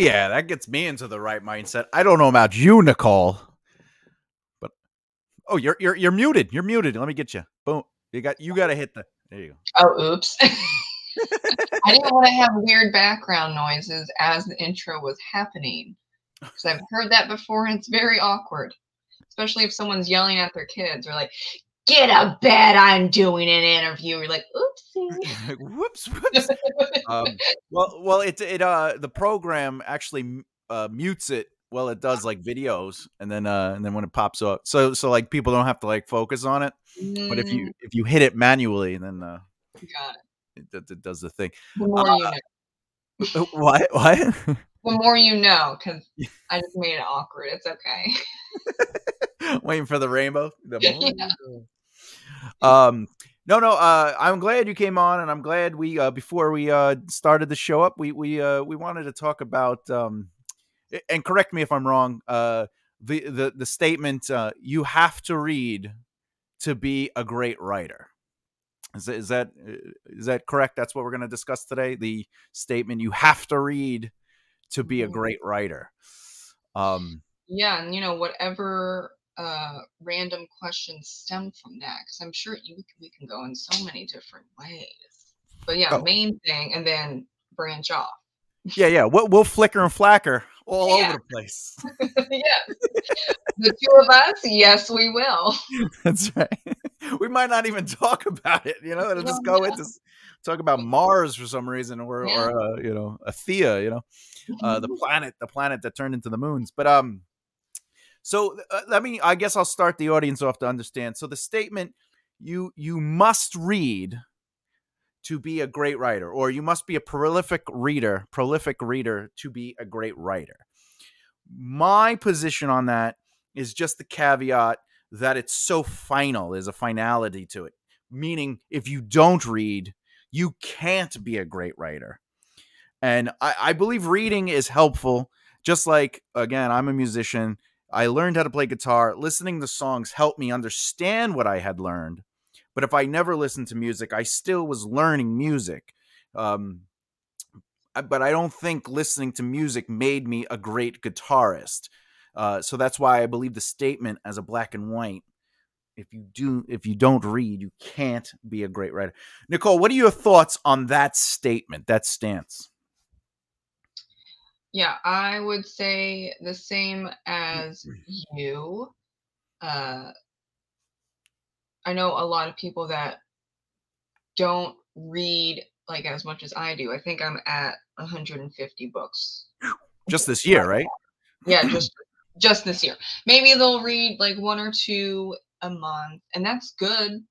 Yeah, that gets me into the right mindset. I don't know about you, Nicole, but oh, you're you're you're muted. You're muted. Let me get you. Boom. You got you got to hit the. There you go. Oh, oops. I didn't want to have weird background noises as the intro was happening because I've heard that before and it's very awkward, especially if someone's yelling at their kids or like, "Get a bed! I'm doing an interview." You're like, "Oopsie." whoops, whoops. um, well, well, it it uh the program actually uh, mutes it. Well, it does like videos, and then uh and then when it pops up, so so like people don't have to like focus on it. But if you Mm, if you hit it manually, then uh got it. it, it, it does the thing. The more Uh, you know. What what? The more you know, because I just made it awkward. It's okay. Waiting for the rainbow. The Yeah. More you know. Um, no, no. Uh, I'm glad you came on, and I'm glad we uh, before we uh, started the show up, we we uh, we wanted to talk about um, and correct me if I'm wrong. Uh, the the the statement uh, you have to read to be a great writer. Is that, is that is that correct? That's what we're going to discuss today. The statement you have to read to be a Mhm. great writer. Um, Yeah, and you know whatever uh, random questions stem from that, because I'm sure you we can go in so many different ways. But yeah, Oh. main thing, and then branch off. yeah, yeah. We'll, we'll flicker and flacker all Yeah. over the place. yes, the two of us. Yes, we will. That's right. We might not even talk about it. You know, it'll just go into talk about Mars for some reason, or Yeah. or uh, you know, Athea. You know, uh, the planet, the planet that turned into the moons. But um, so uh, let me. I guess I'll start the audience off to understand. So the statement you you must read to be a great writer, or you must be a prolific reader, prolific reader to be a great writer. My position on that is just the caveat that it's so final. There's a finality to it, meaning if you don't read, you can't be a great writer. And I, I believe reading is helpful. Just like, again, I'm a musician. I learned how to play guitar. Listening to songs helped me understand what I had learned. But if I never listened to music, I still was learning music. Um, but I don't think listening to music made me a great guitarist. Uh, so that's why I believe the statement as a black and white. If you do, if you don't read, you can't be a great writer. Nicole, what are your thoughts on that statement, that stance? Yeah, I would say the same as you. Uh, I know a lot of people that don't read like as much as I do. I think I'm at 150 books. Just this year, right? Yeah, just just this year. Maybe they'll read like one or two a month, and that's good.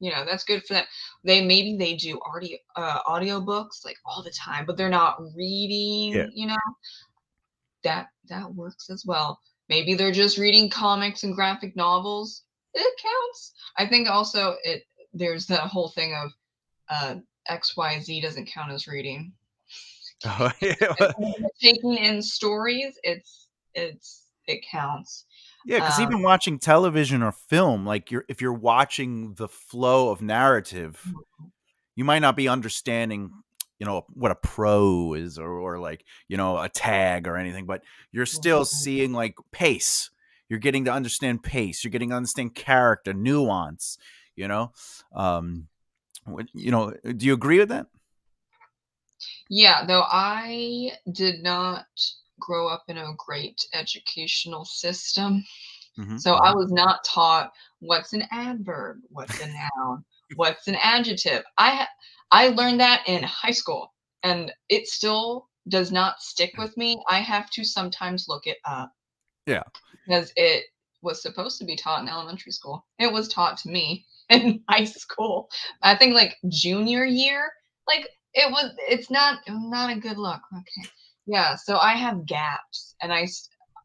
You know, that's good for them. They maybe they do audio uh, audiobooks like all the time, but they're not reading. You know, that that works as well. Maybe they're just reading comics and graphic novels. It counts. I think also it there's the whole thing of uh, XYZ doesn't count as reading. Oh, yeah, taking in stories, it's it's it counts. Because Um, even watching television or film, like you're if you're watching the flow of narrative, you might not be understanding, you know, what a pro is or or like you know a tag or anything, but you're still Mhm. seeing like pace. You're getting to understand pace. You're getting to understand character, nuance. You know, um, you know. Do you agree with that? Yeah, though I did not grow up in a great educational system. Mhm, So I was not taught what's an adverb, what's a noun, what's an adjective. I I learned that in high school and it still does not stick with me. I have to sometimes look it up. Yeah. Because it was supposed to be taught in elementary school. It was taught to me in high school. I think like junior year, like it was it's not not a good look. Okay. Yeah, so I have gaps and I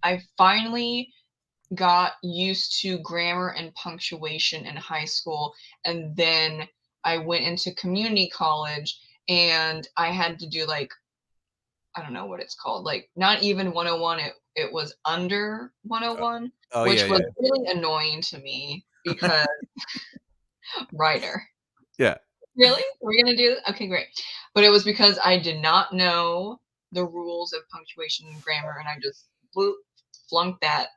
I finally got used to grammar and punctuation in high school and then I went into community college and I had to do like I don't know what it's called like not even 101 it it was under 101 Oh which yeah, was yeah, really annoying to me because writer. Yeah. really? We're gonna do this okay great. But it was because I did not know the rules of punctuation and grammar, and I just flunked that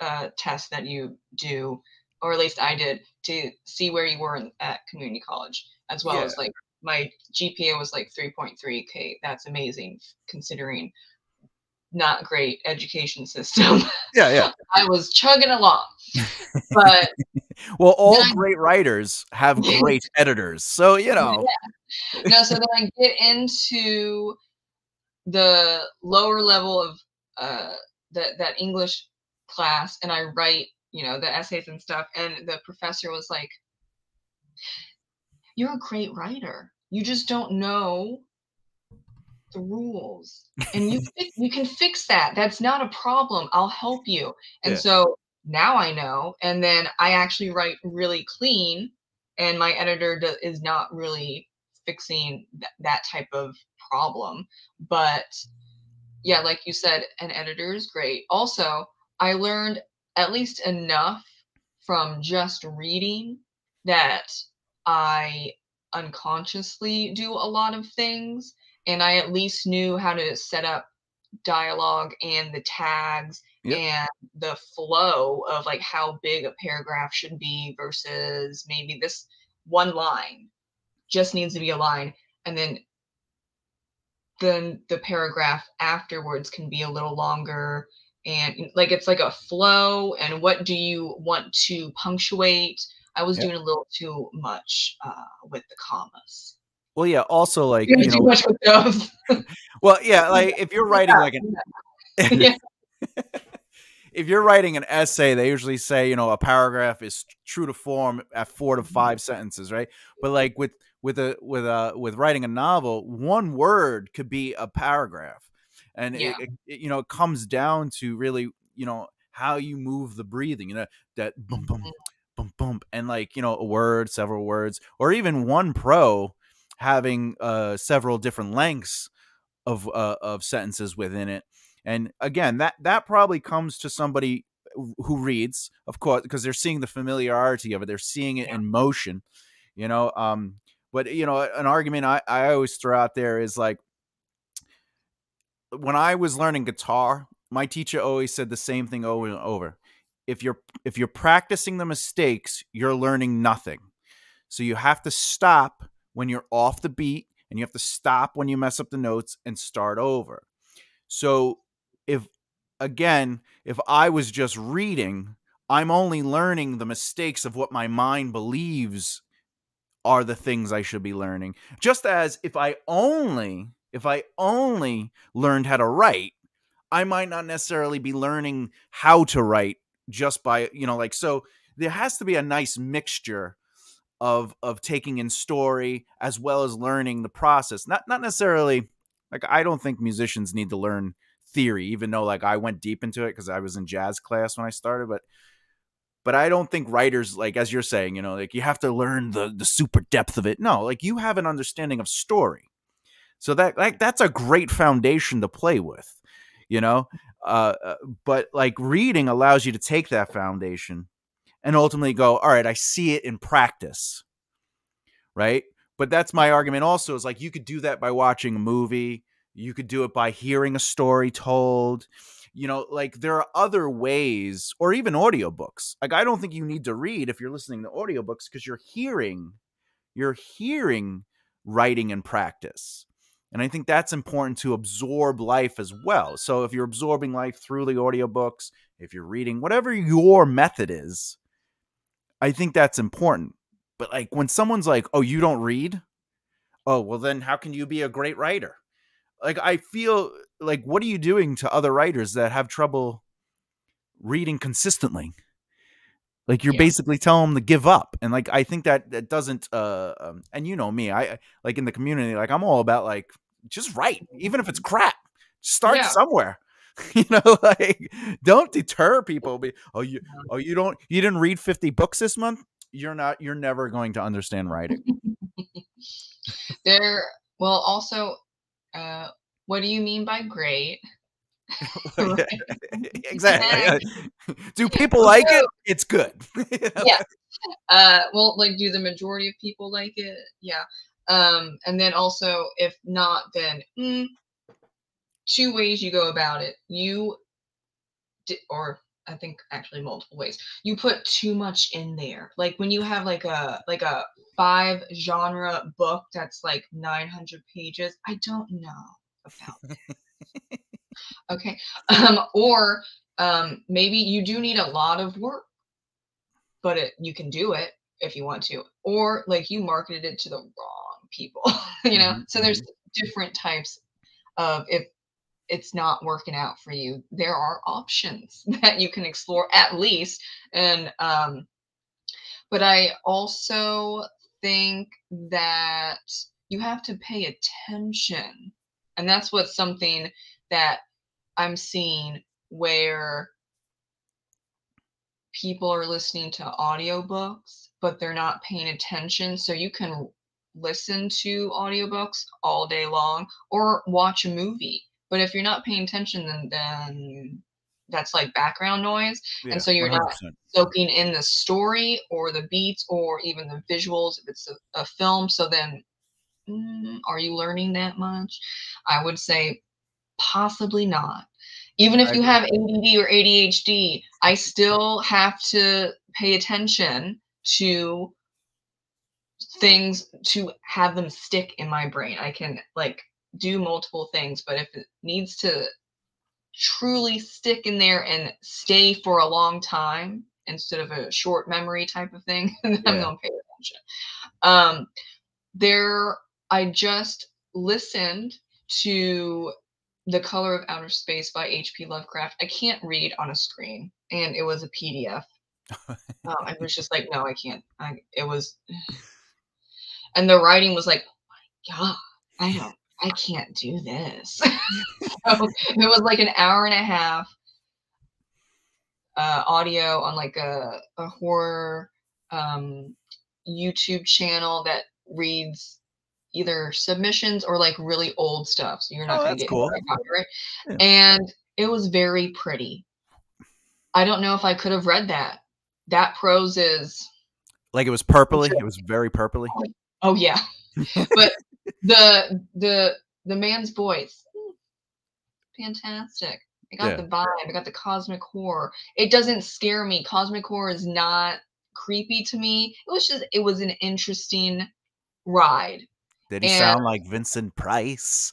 uh, test that you do, or at least I did, to see where you were in, at community college, as well Yeah. as like my GPA was like 3.3. Okay, that's amazing considering not great education system. Yeah, yeah. I was chugging along, but Well, all I- great writers have great editors. So, you know, no, so then I get into the lower level of uh that that English class and I write, you know, the essays and stuff and the professor was like you're a great writer. You just don't know the rules. And you you can fix that. That's not a problem. I'll help you. And Yeah. so now I know and then I actually write really clean and my editor do- is not really fixing th- that type of problem but yeah like you said an editor is great also i learned at least enough from just reading that i unconsciously do a lot of things and i at least knew how to set up dialogue and the tags Yep. and the flow of like how big a paragraph should be versus maybe this one line just needs to be a line and then then the paragraph afterwards can be a little longer and like it's like a flow and what do you want to punctuate i was Yeah. doing a little too much uh, with the commas well, yeah. Also, like, you too know, much with those well, yeah, like if you're writing like an Yeah. if you're writing an essay, they usually say, you know, a paragraph is true to form at four to five sentences, right? But like with with a with a with writing a novel, one word could be a paragraph, and Yeah. it, it, you know it comes down to really, you know, how you move the breathing, you know, that boom boom boom boom, and like you know, a word, several words, or even one pro having uh several different lengths of uh, of sentences within it and again that that probably comes to somebody who- reads of course because they're seeing the familiarity of it they're seeing it Yeah. in motion you know um but you know an argument i i always throw out there is like when i was learning guitar my teacher always said the same thing over and over. If you're if you're practicing the mistakes you're learning nothing. So you have to stop when you're off the beat and you have to stop when you mess up the notes and start over. So if again, if I was just reading, I'm only learning the mistakes of what my mind believes are the things I should be learning. Just as if I only if I only learned how to write, I might not necessarily be learning how to write just by, you know, like so there has to be a nice mixture of of taking in story as well as learning the process. Not not necessarily like I don't think musicians need to learn theory even though like I went deep into it cuz I was in jazz class when I started but but I don't think writers like as you're saying, you know, like you have to learn the the super depth of it. No, like you have an understanding of story. So that like that's a great foundation to play with, you know? Uh, uh but like reading allows you to take that foundation and ultimately go, "All right, I see it in practice." Right? But that's my argument also is like you could do that by watching a movie, you could do it by hearing a story told. You know, like there are other ways or even audiobooks. Like I don't think you need to read if you're listening to audiobooks because you're hearing you're hearing writing and practice. And I think that's important to absorb life as well. So if you're absorbing life through the audiobooks, if you're reading, whatever your method is, I think that's important. But like when someone's like, "Oh, you don't read?" Oh, well then how can you be a great writer? Like I feel like what are you doing to other writers that have trouble reading consistently? Like you're Yeah. basically telling them to give up. And like I think that that doesn't uh um, and you know me, I like in the community like I'm all about like just write even if it's crap. Start Yeah. somewhere. you know like don't deter people be oh you oh you don't you didn't read 50 books this month you're not you're never going to understand writing there well also uh what do you mean by great Right. exactly do people like it it's good Yeah. uh well like do the majority of people like it yeah um and then also if not then mm, two ways you go about it. You, di- or I think actually multiple ways. You put too much in there. Like when you have like a like a five genre book that's like 900 pages. I don't know about that. okay. Um, or um, maybe you do need a lot of work, but it, you can do it if you want to. Or like you marketed it to the wrong people, you know? Mhm, So there's different types of if it's not working out for you, there are options that you can explore at least. And um, but I also think that you have to pay attention. And that's what's something that I'm seeing where people are listening to audiobooks, but they're not paying attention. So you can listen to audiobooks all day long or watch a movie. But if you're not paying attention, then then that's like background noise. Yeah, so you're not 100%. soaking in the story or the beats or even the visuals if it's a, a film. So then, mm, are you learning that much? I would say possibly not. Even if you have ADD or ADHD, I still have to pay attention to things to have them stick in my brain. I can like do multiple things, but if it needs to truly stick in there and stay for a long time instead of a short memory type of thing, then I'm gonna pay attention. Um, there, I just listened to The Color of Outer Space by H.P. Lovecraft. I can't read on a screen, and it was a PDF. um, I was just like, no, I can't. I, it was, and the writing was like, oh my God, I don't, I can't do this. so it was like an hour and a half uh, audio on like a, a horror um, YouTube channel that reads either submissions or like really old stuff. So you're not Oh, going to get cool. copyright. Yeah. And it was very pretty. I don't know if I could have read that. That prose is Like it was purpley. It was very purpley. oh yeah. but the the the man's voice fantastic. I got Yeah. the vibe. I got the cosmic horror. It doesn't scare me. Cosmic horror is not creepy to me. It was just it was an interesting ride. Did he And- sound like Vincent Price?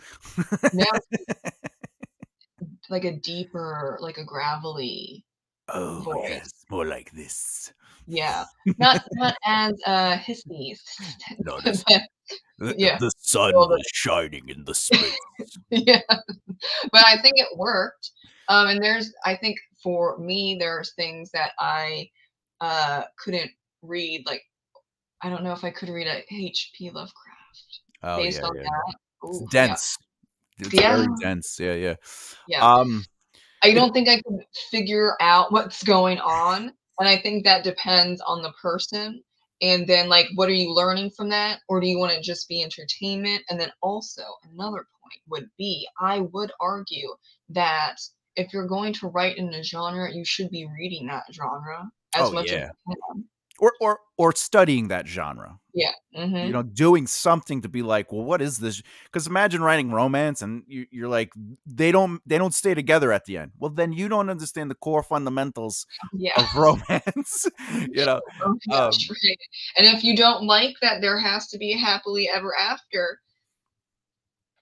No, like a deeper, like a gravelly. oh, Voice. yes, more like this. Yeah, not not as uh hissy. No, The, Yeah. the sun Well, was shining in the space. yeah, but I think it worked. Um, and there's, I think for me, there's things that I uh couldn't read. Like, I don't know if I could read a H.P. Lovecraft Oh based yeah, on yeah. that. It's Ooh, yeah. dense. It's very Yeah. dense. Yeah, yeah. Yeah. Um, I don't think I could figure out what's going on. And I think that depends on the person. And then, like, what are you learning from that? Or do you want to just be entertainment? And then, also, another point would be I would argue that if you're going to write in a genre, you should be reading that genre as Oh, much yeah. as you can. Or or or studying that genre. Yeah. mhm. You know, doing something to be like, well, what is this? Because imagine writing romance and you, you're like, they don't they don't stay together at the end. Well, then you don't understand the core fundamentals yeah. of romance. you know, Oh right. And if you don't like that there has to be a happily ever after,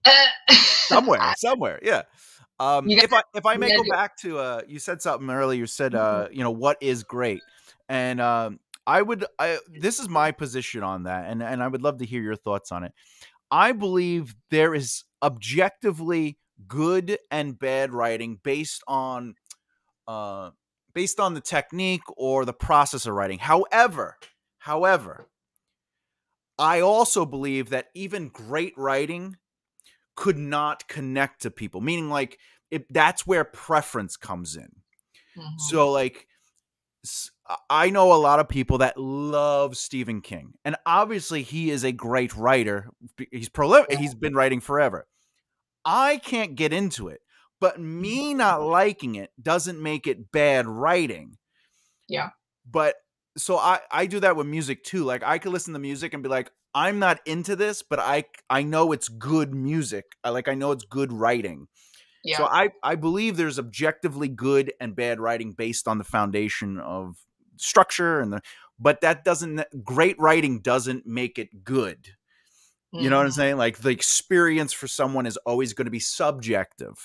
uh, somewhere, somewhere, yeah. Um, if I if I may go back to uh, you said something earlier. You said Mhm. uh, you know, what is great, and um, I would I this is my position on that, and and I would love to hear your thoughts on it. I believe there is objectively good and bad writing based on uh based on the technique or the process of writing. However, however, I also believe that even great writing could not connect to people, meaning like it, that's where preference comes in. Mhm. So like I know a lot of people that love Stephen King, and obviously he is a great writer. He's prolific. He's been writing forever. I can't get into it, but mm-hmm. me not liking it doesn't make it bad writing. Yeah. But so I I do that with music too. Like I could listen to music and be like, I'm not into this, but I I know it's good music. I like I know it's good writing. Yeah. So I I believe there's objectively good and bad writing based on the foundation of structure and the but that doesn't great writing doesn't make it good. You know what I'm Mhm. saying? Like the experience for someone is always going to be subjective.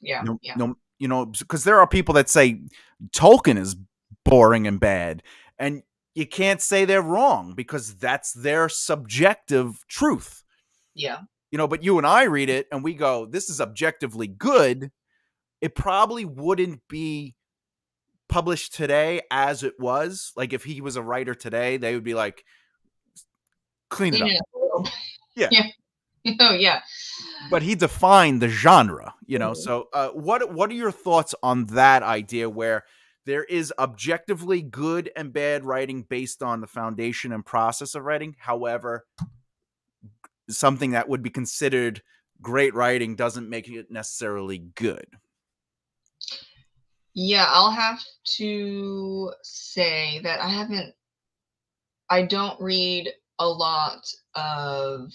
Yeah. No, yeah. no, you know, because there are people that say Tolkien is boring and bad, and you can't say they're wrong because that's their subjective truth. Yeah. You know, but you and I read it and we go, "This is objectively good." It probably wouldn't be published today as it was. Like if he was a writer today, they would be like, "Clean it Clean up." it up a little bit. Yeah. Yeah. Oh yeah. but he defined the genre you know Mhm. so uh, what what are your thoughts on that idea where there is objectively good and bad writing based on the foundation and process of writing however something that would be considered great writing doesn't make it necessarily good Yeah, I'll have to say that I haven't I don't read a lot of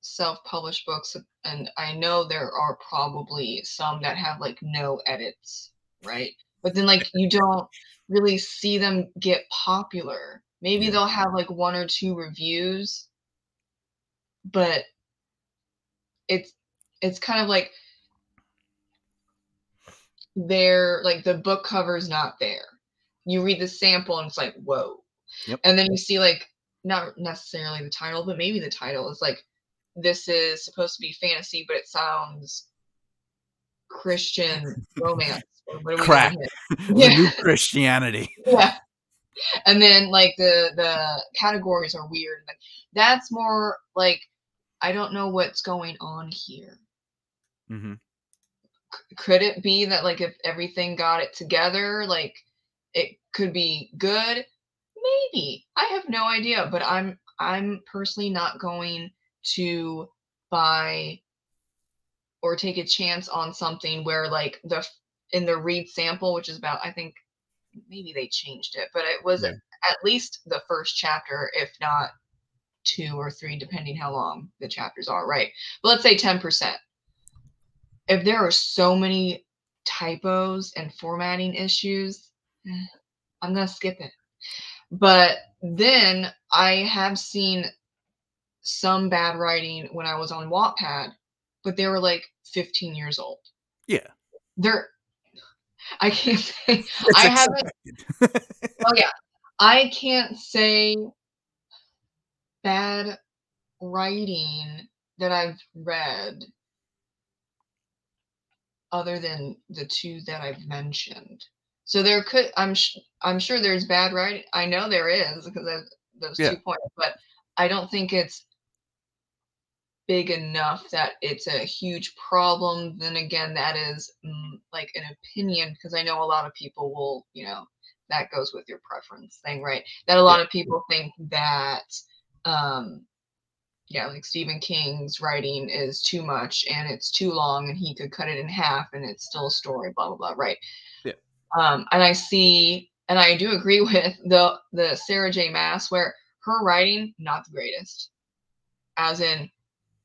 self-published books and I know there are probably some that have like no edits, right? But then like you don't really see them get popular. Maybe Yeah. they'll have like one or two reviews, but it's it's kind of like they're like the book cover's not there. You read the sample and it's like, whoa. Yep. And then you see like not necessarily the title, but maybe the title is like this is supposed to be fantasy, but it sounds Christian romance. or what are we Crap. Yeah. new christianity? Yeah. And then like the the categories are weird. Like that's more like I don't know what's going on here. hmm could it be that like if everything got it together like it could be good? Maybe. I have no idea but i'm i'm personally not going to buy or take a chance on something where like the in the read sample which is about i think maybe they changed it but it was Yeah. at least the first chapter if not two or three depending how long the chapters are right? But let's say 10% if there are so many typos and formatting issues, eh, I'm gonna skip it. But then I have seen some bad writing when I was on Wattpad, but they were like 15 years old. yeah They're I can't say I haven't oh yeah. I can't say bad writing that I've read other than the two that I've mentioned. So there could I'm sh- I'm sure there's bad writing. I know there is because of those Yeah. two points, but I don't think it's big enough that it's a huge problem. Then again, that is mm, like an opinion because I know a lot of people will, you know, that goes with your preference thing, right? That a lot of people think that um yeah, like Stephen King's writing is too much and it's too long and he could cut it in half and it's still a story, blah blah blah, right? Yeah. Um, and I see and I do agree with the the Sarah J. Maas where her writing not the greatest. As in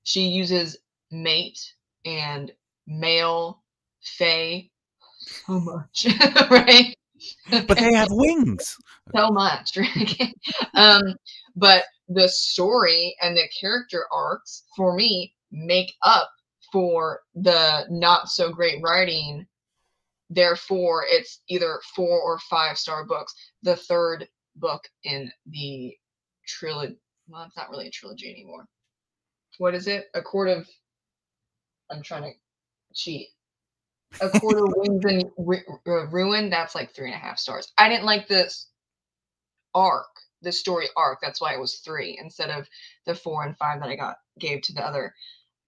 she uses mate and male fae so much, right? but they have wings so much right? um but the story and the character arcs for me make up for the not so great writing. Therefore it's either four or five star books. The third book in the trilogy well it's not really a trilogy anymore. What is it? A court of i'm trying to cheat. A court of wings and Ru- ruin? That's like three and a half stars. I didn't like this arc the story arc that's why it was three instead of the four and five that i got gave to the other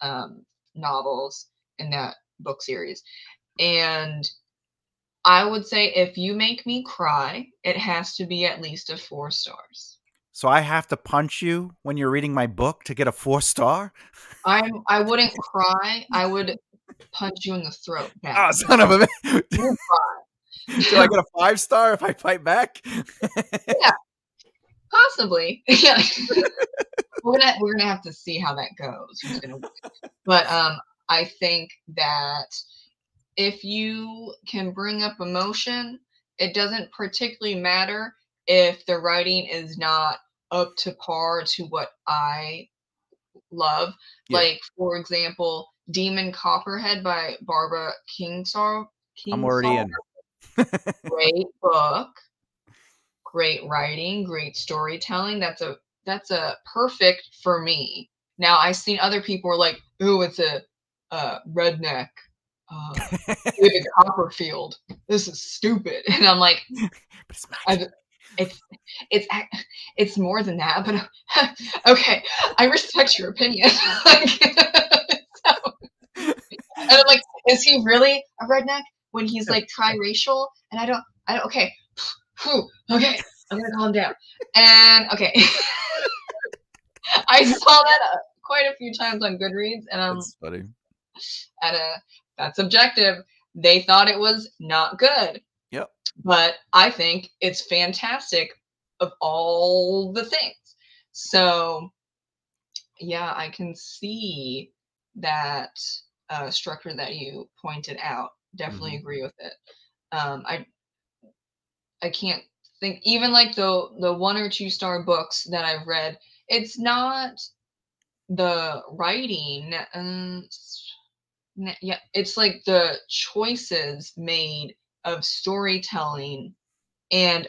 um, novels in that book series. And i would say if you make me cry it has to be at least a four stars. So i have to punch you when you're reading my book to get a four star? I'm i wouldn't cry i would punch you in the throat oh back. son of a do i get a five star if i fight back Possibly. Yeah. we're gonna we're gonna have to see how that goes. Who's gonna win. But um I think that if you can bring up emotion, it doesn't particularly matter if the writing is not up to par to what I love. Yeah. Like, for example, Demon Copperhead by Barbara Kingsolver. I'm already in. great book, great writing, great storytelling. That's a that's a perfect for me. Now I've seen other people are like, "Ooh, it's a uh, redneck uh, David Copperfield. This is stupid," and I'm like, it's I. "It's it's it's more than that." But okay, I respect your opinion. like, so, and I'm like, is he really a redneck when he's like triracial? And I don't, I don't. Okay, Whew, okay, I'm gonna calm down. And okay, I saw that uh, quite a few times on Goodreads, and I'm That's funny. at a that's objective. They thought it was not good. Yep. But I think it's fantastic of all the things. So yeah, I can see that uh, structure that you pointed out. Definitely agree with it. Um, I I can't think even like the the one or two star books that I've read. It's not the writing. Um, yeah, it's like the choices made of storytelling and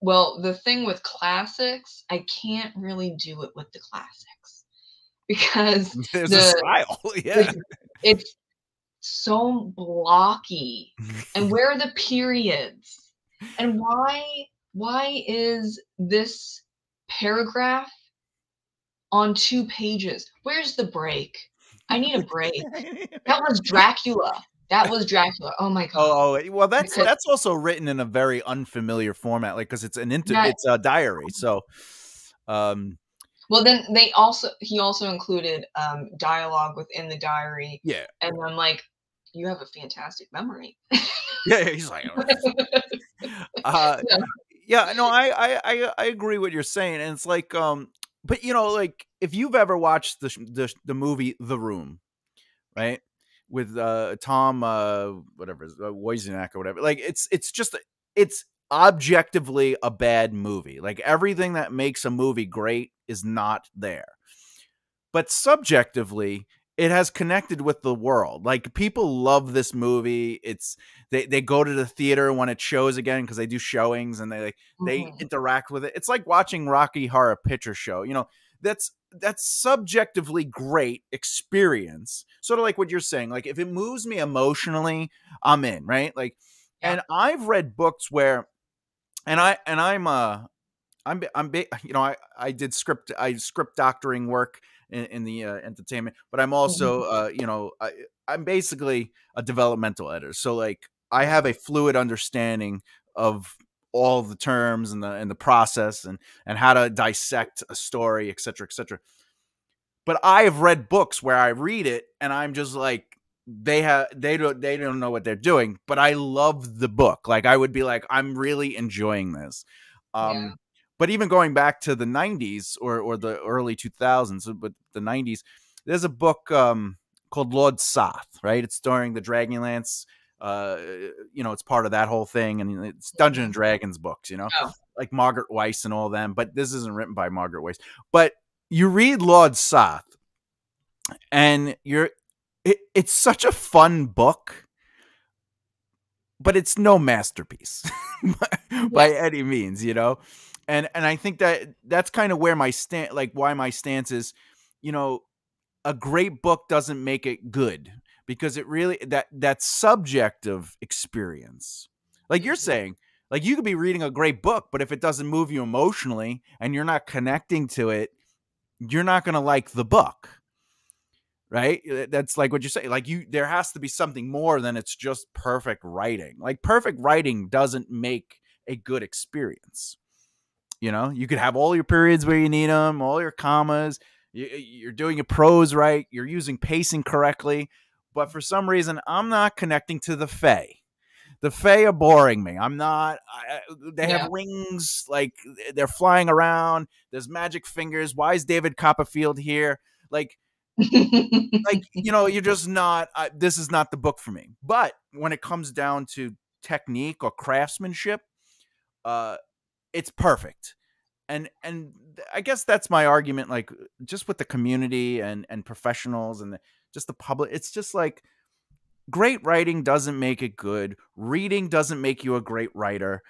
well, the thing with classics, I can't really do it with the classics because There's the- a style. Yeah. it's so blocky. And where are the periods? And why why is this paragraph on two pages? Where's the break? I need a break. That was Dracula. That was Dracula. Oh my god. Oh, oh, well, that's Because- that's also written in a very unfamiliar format, like because it's an inter, Yeah. it's a diary. So, um, Well, then they also he also included um, dialogue within the diary, yeah, and I'm like, you have a fantastic memory. yeah. He's like, uh, Yeah. yeah, no, I, I, I, I agree what you're saying, and it's like, um, but you know, like if you've ever watched the the, the movie The Room, right, with uh Tom, uh, whatever, uh, Wozniak or whatever, like it's it's just it's objectively a bad movie. Like everything that makes a movie great is not there. But subjectively, it has connected with the world. Like people love this movie. It's they they go to the theater when it shows again because they do showings and they like they Mhm. interact with it. It's like watching Rocky Horror Picture Show. You know, that's that's subjectively great experience. Sort of like what you're saying. Like if it moves me emotionally, I'm in, right? Like Yeah. and I've read books where and I and I'm uh I'm I'm you know I I did script I script doctoring work in, in the uh, entertainment, but I'm also uh you know I I'm basically a developmental editor. So like I have a fluid understanding of all the terms and the and the process and and how to dissect a story, et cetera, et cetera. But I have read books where I read it and I'm just like they have they don't they don't know what they're doing, but I love the book. Like I would be like I'm really enjoying this. Um Yeah. But even going back to the 90s or or the early 2000s, but the 90s, there's a book um called Lord Soth, right? It's during the Dragonlance uh you know, it's part of that whole thing and it's Dungeon and Dragons books, you know. Oh. Like Margaret Weis and all them, but this isn't written by Margaret Weis. But you read Lord Soth and you're it, it's such a fun book but it's no masterpiece by any means you know and and i think that that's kind of where my stand like why my stance is you know a great book doesn't make it good because it really that that subjective experience like you're Mhm. saying like you could be reading a great book but if it doesn't move you emotionally and you're not connecting to it you're not going to like the book right Uh, that's like what you say like you there has to be something more than it's just perfect writing like perfect writing doesn't make a good experience you know you could have all your periods where you need them all your commas you, you're doing your prose right you're using pacing correctly but for some reason i'm not connecting to the fae the fae are boring me. I'm not I, I- they Yeah. have wings like they're flying around there's magic fingers why is david copperfield here? Like like you know you're just not uh, this is not the book for me. But when it comes down to technique or craftsmanship uh it's perfect. And and i guess that's my argument like just with the community and and professionals and the, just the public it's just like great writing doesn't make it good reading doesn't make you a great writer.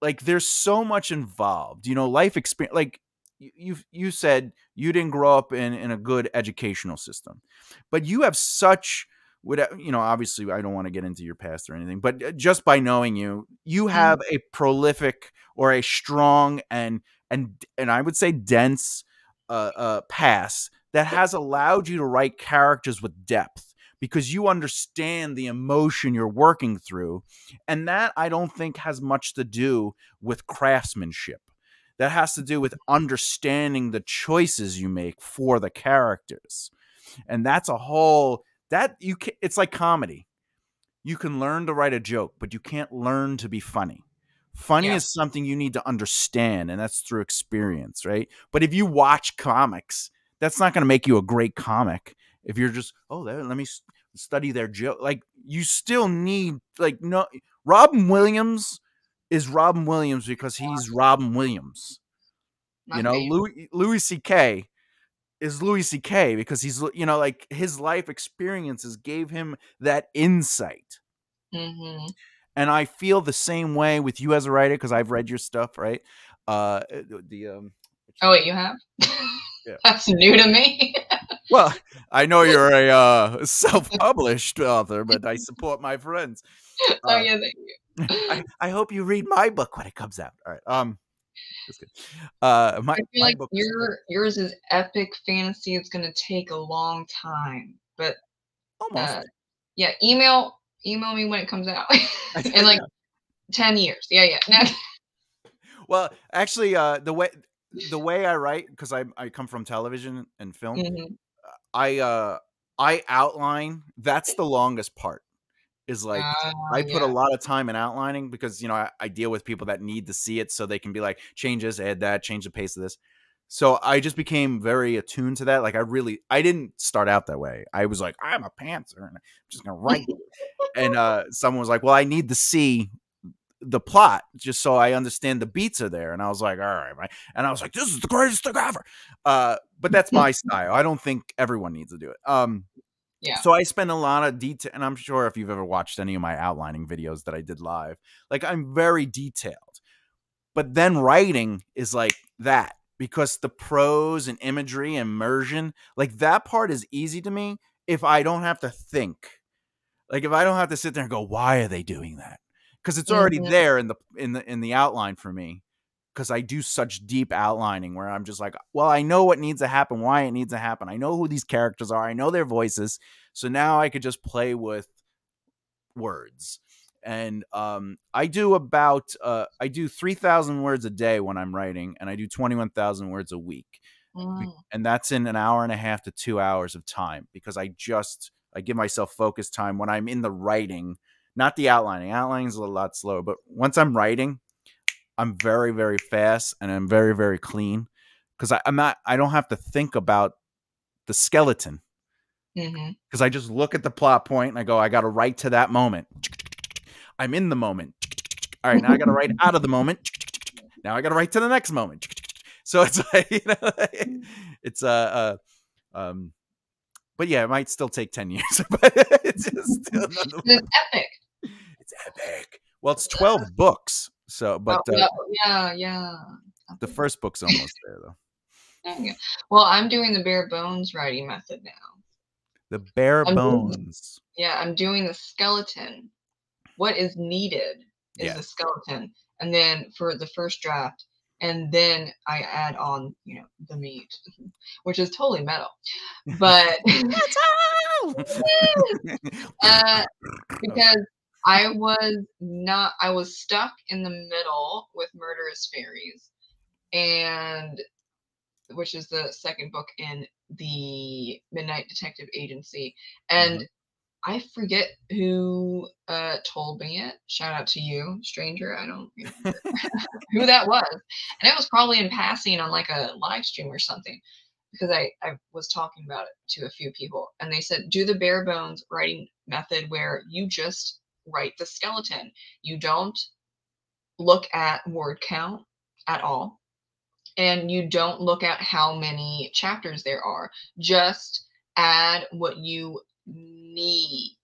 Like there's so much involved you know life experience like you you said you didn't grow up in in a good educational system but you have such you know obviously i don't want to get into your past or anything but uh, just by knowing you you mm-hmm. have a prolific or a strong and and and i would say dense uh, uh past that has allowed you to write characters with depth because you understand the emotion you're working through and that i don't think has much to do with craftsmanship that has to do with understanding the choices you make for the characters and that's a whole that you can it's like comedy you can learn to write a joke but you can't learn to be funny funny yeah. is something you need to understand and that's through experience right but if you watch comics that's not going to make you a great comic if you're just oh let me study their joke like you still need like no robin williams is Robin Williams because he's Robin Williams. you know, Louis Louis C.K. is Louis C.K. because he's you know like his life experiences gave him that insight. Mm-hmm. And I feel the same way with you as a writer because I've read your stuff, right? Uh, eh, the um. Oh wait, you have? Yeah. That's new to me. well, I know you're a uh, self-published author, but I support my friends. Oh, uh, yeah, thank you. I, I, hope you read my book when it comes out. All right. Um, that's good. Uh, my, I feel like your yours is epic fantasy. It's going to take a long time, but almost. Uh, yeah, email email me when it comes out in like ten years. Yeah, yeah. well, actually, uh, the way the way I write because I I come from television and film, mm-hmm. I uh I outline. That's the longest part is like uh, I put yeah. a lot of time in outlining because you know I, I, deal with people that need to see it so they can be like changes, add that, change the pace of this. So I just became very attuned to that. Like I really I didn't start out that way. I was like, I'm a pantser and I'm just gonna write. and uh someone was like, Well, I need to see the plot just so I understand the beats are there. And I was like, all right, right. And I was like, this is the greatest thing ever. Uh, but that's my style. I don't think everyone needs to do it. Um, yeah. So I spend a lot of detail, and I'm sure if you've ever watched any of my outlining videos that I did live, like I'm very detailed. But then writing is like that because the prose and imagery, immersion, like that part is easy to me if I don't have to think. Like if I don't have to sit there and go, why are they doing that? Because it's already mm-hmm. there in the in the in the outline for me because I do such deep outlining where I'm just like, well, I know what needs to happen, why it needs to happen. I know who these characters are, I know their voices. So now I could just play with words. And um, I do about uh, I do three thousand words a day when I'm writing, and I do twenty one thousand words a week, mm. and that's in an hour and a half to two hours of time because I just I give myself focus time when I'm in the writing, not the outlining. Outlining is a lot slower, but once I'm writing, I'm very very fast and I'm very very clean because I'm not I don't have to think about the skeleton because mm-hmm. I just look at the plot point and I go I got to write to that moment. I'm in the moment. All right, now I got to write out of the moment. Now I got to write to the next moment. So it's like you know, it's uh, uh um, but yeah, it might still take ten years, but it's just still it's epic. It's epic. Well, it's twelve books. So, but oh, uh, yeah, yeah. The first book's almost there though. Well, I'm doing the bare bones writing method now. The bare I'm bones. Doing, yeah, I'm doing the skeleton. What is needed is yeah. the skeleton, and then for the first draft, and then I add on, you know, the meat, which is totally metal, but uh, because I was not, I was stuck in the middle with Murderous Fairies, and which is the second book in the Midnight Detective Agency. And mm-hmm. I forget who uh, told me it. Shout out to you, stranger. I don't remember who that was. And it was probably in passing on like a live stream or something. because I, I was talking about it to a few people and they said do the bare bones writing method where you just write the skeleton. You don't look at word count at all and you don't look at how many chapters there are. Just add what you need.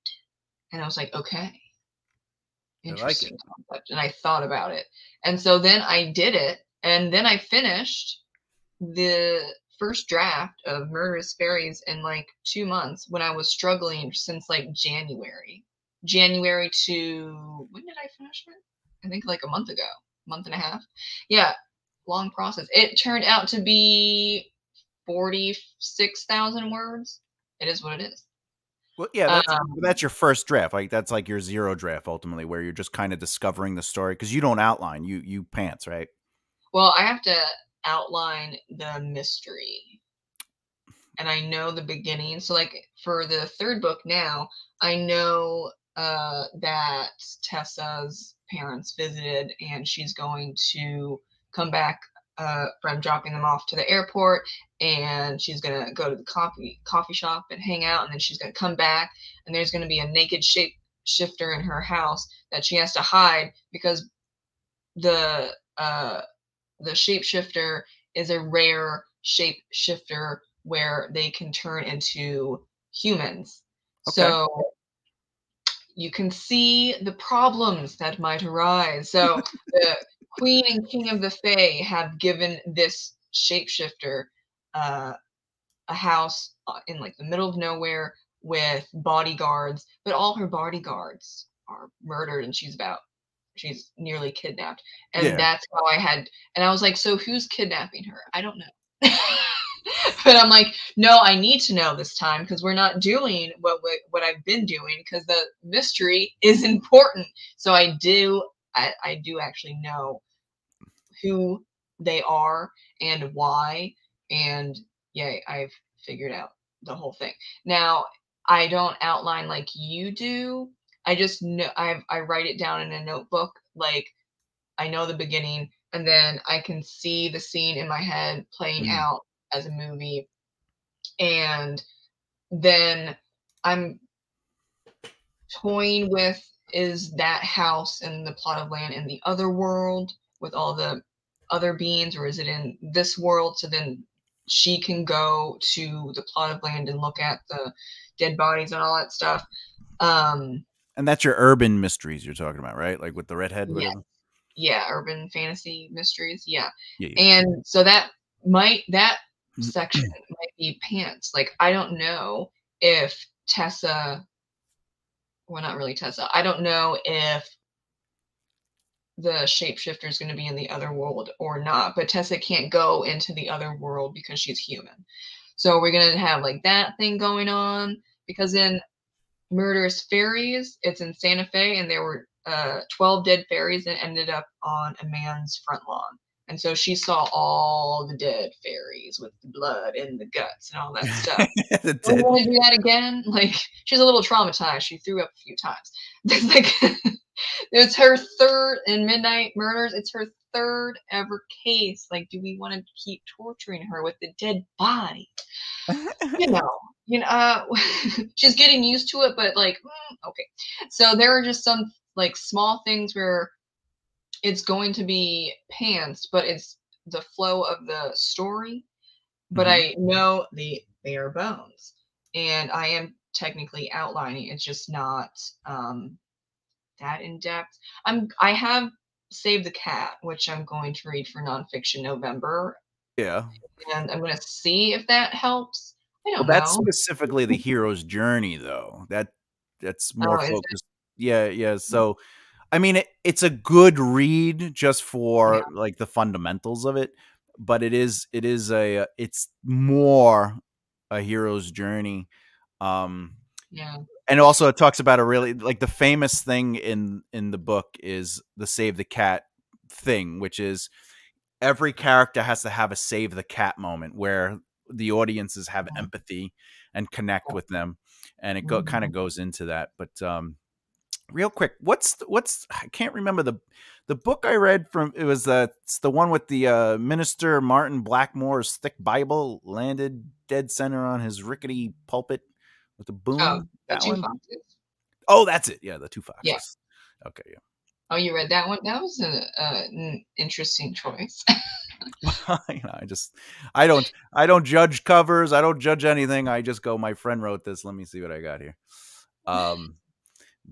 And i was like okay. Interesting I like concept and i thought about it. And so then i did it and then i finished the first draft of Murderous Fairies in like two months when I was struggling since like January. January to when did I finish it? I think like a month ago, month and a half. Yeah, long process. It turned out to be 46,000 words. It is what it is. Well, yeah, that's, um, that's your first draft. Like that's like your zero draft ultimately, where you're just kind of discovering the story because you don't outline, you you pants, right? Well, I have to outline the mystery. And I know the beginning. So, like for the third book now, I know uh, that Tessa's parents visited and she's going to come back uh, from dropping them off to the airport and she's gonna go to the coffee coffee shop and hang out and then she's gonna come back and there's gonna be a naked shape shifter in her house that she has to hide because the uh, the shapeshifter is a rare shapeshifter where they can turn into humans. Okay. So you can see the problems that might arise. So the queen and king of the fae have given this shapeshifter uh, a house uh, in like the middle of nowhere with bodyguards, but all her bodyguards are murdered and she's about she's nearly kidnapped and yeah. that's how i had and i was like so who's kidnapping her i don't know but i'm like no i need to know this time because we're not doing what what i've been doing because the mystery is important. So i do I, I do actually know who they are and why and yay, i've figured out the whole thing. Now i don't outline like you do. I just know I I write it down in a notebook like I know the beginning and then I can see the scene in my head playing mm. out as a movie and then I'm toying with is that house and the plot of land in the other world with all the other beings or is it in this world so then she can go to the plot of land and look at the dead bodies and all that stuff um and that's your urban mysteries you're talking about, right? Like with the redhead, yeah. Yeah, urban fantasy mysteries. Yeah. yeah, yeah. And so that might that section might be pants. Like I don't know if Tessa well not really Tessa. I don't know if the shapeshifter is going to be in the other world or not, but Tessa can't go into the other world because she's human. So we're going to have like that thing going on because in Murderous Fairies. It's in Santa Fe, and there were uh, 12 dead fairies that ended up on a man's front lawn. And so she saw all the dead fairies with the blood and the guts and all that stuff. I want to do that again. Like she's a little traumatized. She threw up a few times. It's like it's her third in Midnight Murders. It's her third ever case. Like, do we want to keep torturing her with the dead body? you know, you know, uh, she's getting used to it, but like, mm, okay. So there are just some like small things where it's going to be pants, but it's the flow of the story. But mm-hmm. I know the bare bones, and I am technically outlining. It's just not um, that in depth. I'm I have Save the Cat, which I'm going to read for nonfiction November. Yeah. And I'm going to see if that helps. I don't well, know. That's specifically the hero's journey, though. That that's more oh, focused. Yeah, yeah. So, I mean, it, it's a good read just for yeah. like the fundamentals of it, but it is it is a uh, it's more a hero's journey. Um, yeah and also it talks about a really like the famous thing in in the book is the save the cat thing which is every character has to have a save the cat moment where the audiences have empathy and connect with them and it go, kind of mm-hmm. goes into that but um real quick, what's what's I can't remember the the book I read from it was uh it's the one with the uh minister Martin Blackmore's thick Bible landed dead center on his rickety pulpit with a boom. Oh, the that two one? foxes. Oh, that's it. Yeah, the two foxes. Yeah. Okay, yeah. Oh, you read that one? That was a, a- an interesting choice. you know, I just I don't I don't judge covers. I don't judge anything. I just go. My friend wrote this. Let me see what I got here. Um,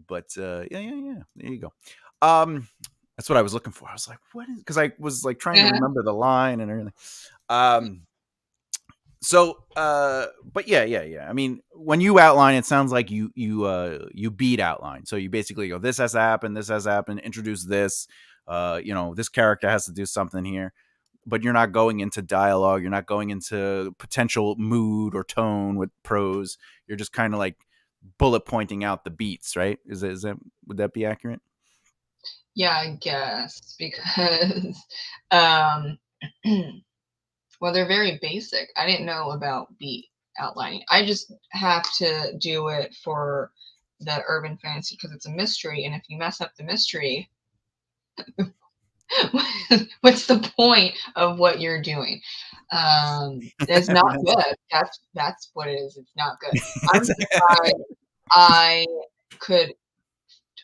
but uh, yeah, yeah, yeah. There you go. Um, that's what I was looking for. I was like, what is? Because I was like trying Yeah. to remember the line and everything. Um, so uh, but yeah, yeah, yeah. I mean, when you outline, it sounds like you you uh you beat outline. So you basically go, this has to happen, this has to happen. Introduce this. Uh, you know, this character has to do something here but you're not going into dialogue. You're not going into potential mood or tone with prose. You're just kind of like bullet pointing out the beats, right? Is that, is that would that be accurate? yeah, I guess because um, well, they're very basic. I didn't know about beat outlining. I just have to do it for the urban fantasy because it's a mystery, and if you mess up the mystery. What's the point of what you're doing? Um, it's not good. That's that's what it is. It's not good. I'm surprised I could.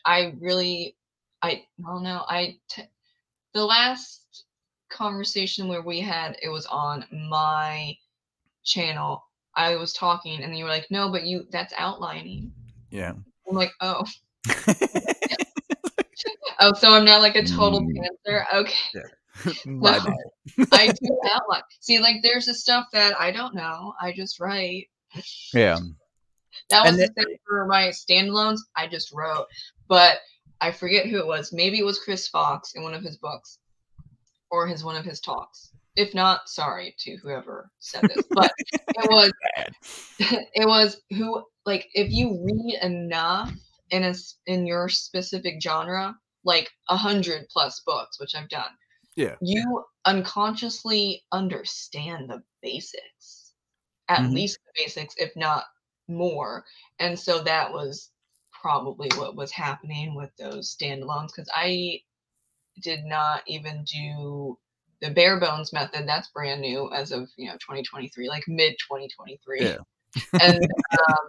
I really. I don't know. I t- the last conversation where we had it was on my channel. I was talking, and you were like, "No, but you that's outlining." yeah. I'm like, "Oh, oh, so I'm not like a total Mm. pantser." Okay. My No. bad. I do outline. See, like there's the stuff that I don't know. I just write. Yeah. That was And the same for my standalones. I just wrote, but I forget who it was. Maybe it was Chris Fox in one of his books, or his one of his talks. If not, sorry to whoever said this, but it was it was who like if you read enough in a in your specific genre, like a hundred plus books, which I've done, Yeah. you unconsciously understand the basics, at Mhm. least the basics, if not more. And so that was probably what was happening with those standalones because I did not even do the bare bones method. That's brand new as of you know 2023, like mid 2023. Yeah. and um,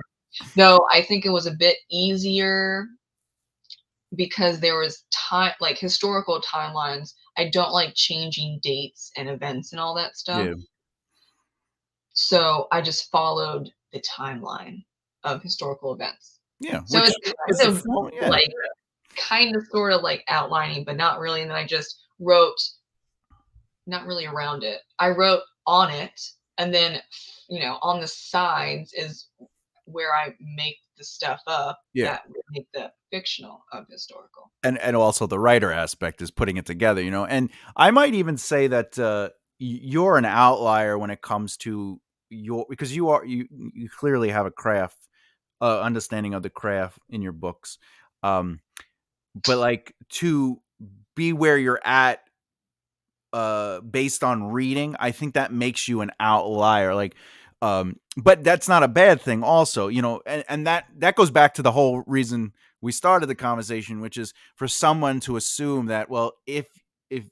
no, I think it was a bit easier because there was time like historical timelines. I don't like changing dates and events and all that stuff. Yeah. So I just followed the timeline of historical events. Yeah. So it's, is it's the a form- yeah. like kind of sort of like outlining, but not really. And then I just wrote not really around it. I wrote on it, and then you know on the sides is where I make the stuff up Yeah. that make the fictional of historical. and and also the writer aspect is putting it together you know and i might even say that uh you're an outlier when it comes to your because you are you you clearly have a craft uh understanding of the craft in your books um but like to be where you're at uh based on reading i think that makes you an outlier like um but that's not a bad thing also you know and, and that that goes back to the whole reason we started the conversation which is for someone to assume that well if if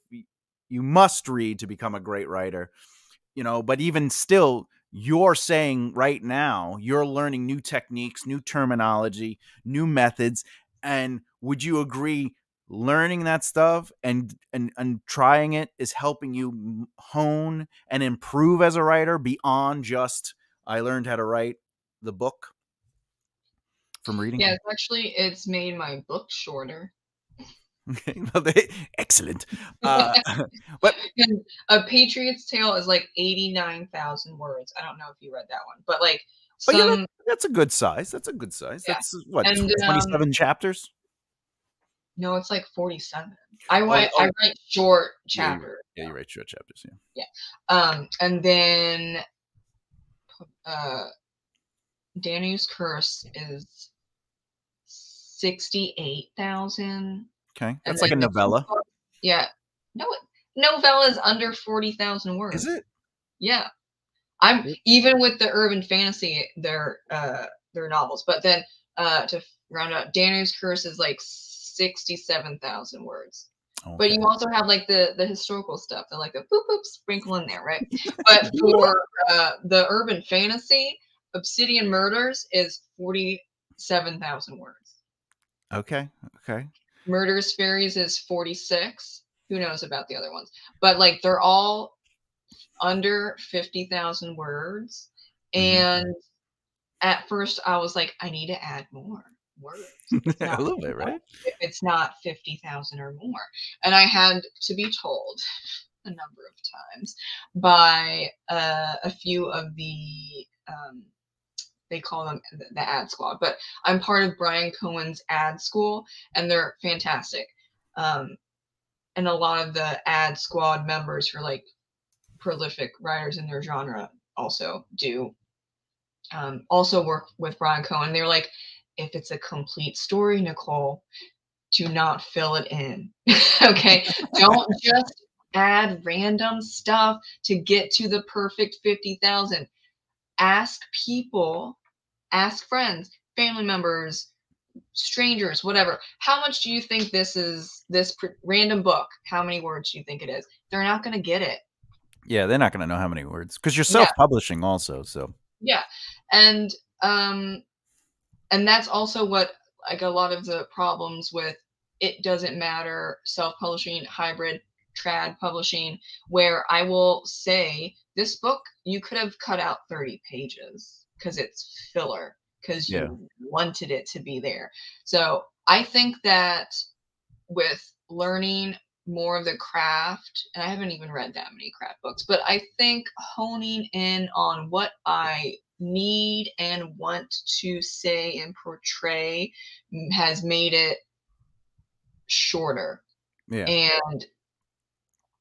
you must read to become a great writer you know but even still you're saying right now you're learning new techniques new terminology new methods and would you agree learning that stuff and and and trying it is helping you hone and improve as a writer beyond just i learned how to write the book from reading Yeah, it's actually it's made my book shorter. Okay, excellent. Uh, but A Patriot's Tale is like eighty nine thousand words. I don't know if you read that one, but like But yeah, some that's a good size. That's a good size. Yeah. That's what And, um, twenty-seven chapters. No, it's like forty seven. I write oh. I write short chapters. Yeah, you write short chapters. Yeah. Yeah. Um, and then uh, Danu's Curse is sixty-eight thousand. Okay, that's like a novella. Yeah, no, novella is under forty thousand words. Is it? Yeah, I'm even with the urban fantasy, they're uh, they're novels. But then uh, to round up. Danu's curse is like sixty-seven thousand words. Okay. But you also have like the the historical stuff, the like a boop boop sprinkle in there, right? But for uh, the urban fantasy, Obsidian Murders is forty-seven thousand words. okay. Okay. Murders Fairies is forty-six. Who knows about the other ones? But like they're all under fifty thousand words, Mhm. and at first I was like, I need to add more words. It's a not little bit, right? if it's not 50,000 or more. And I had to be told a number of times by uh, a few of the, um, they call them the, the ad squad, but I'm part of Bryan Cohen's ad school and they're fantastic. Um, and a lot of the ad squad members who are like prolific writers in their genre also do um, also work with Bryan Cohen. They're like, if it's a complete story, Nicole, do not fill it in. okay. Don't just add random stuff to get to the perfect 50,000. Ask people, ask friends, family members, strangers, whatever. How much do you think this is, this pr- random book? How many words do you think it is? They're not going to get it. Yeah, they're not going to know how many words because you're self-publishing also. So Yeah. And um and that's also what like a lot of the problems with it doesn't matter self-publishing hybrid trad publishing where I will say this book you could have cut out 30 pages because it's filler because Yeah. you wanted it to be there. So I think that with learning more of the craft, and I haven't even read that many craft books, but I think honing in on what I need and want to say and portray has made it shorter. yeah, And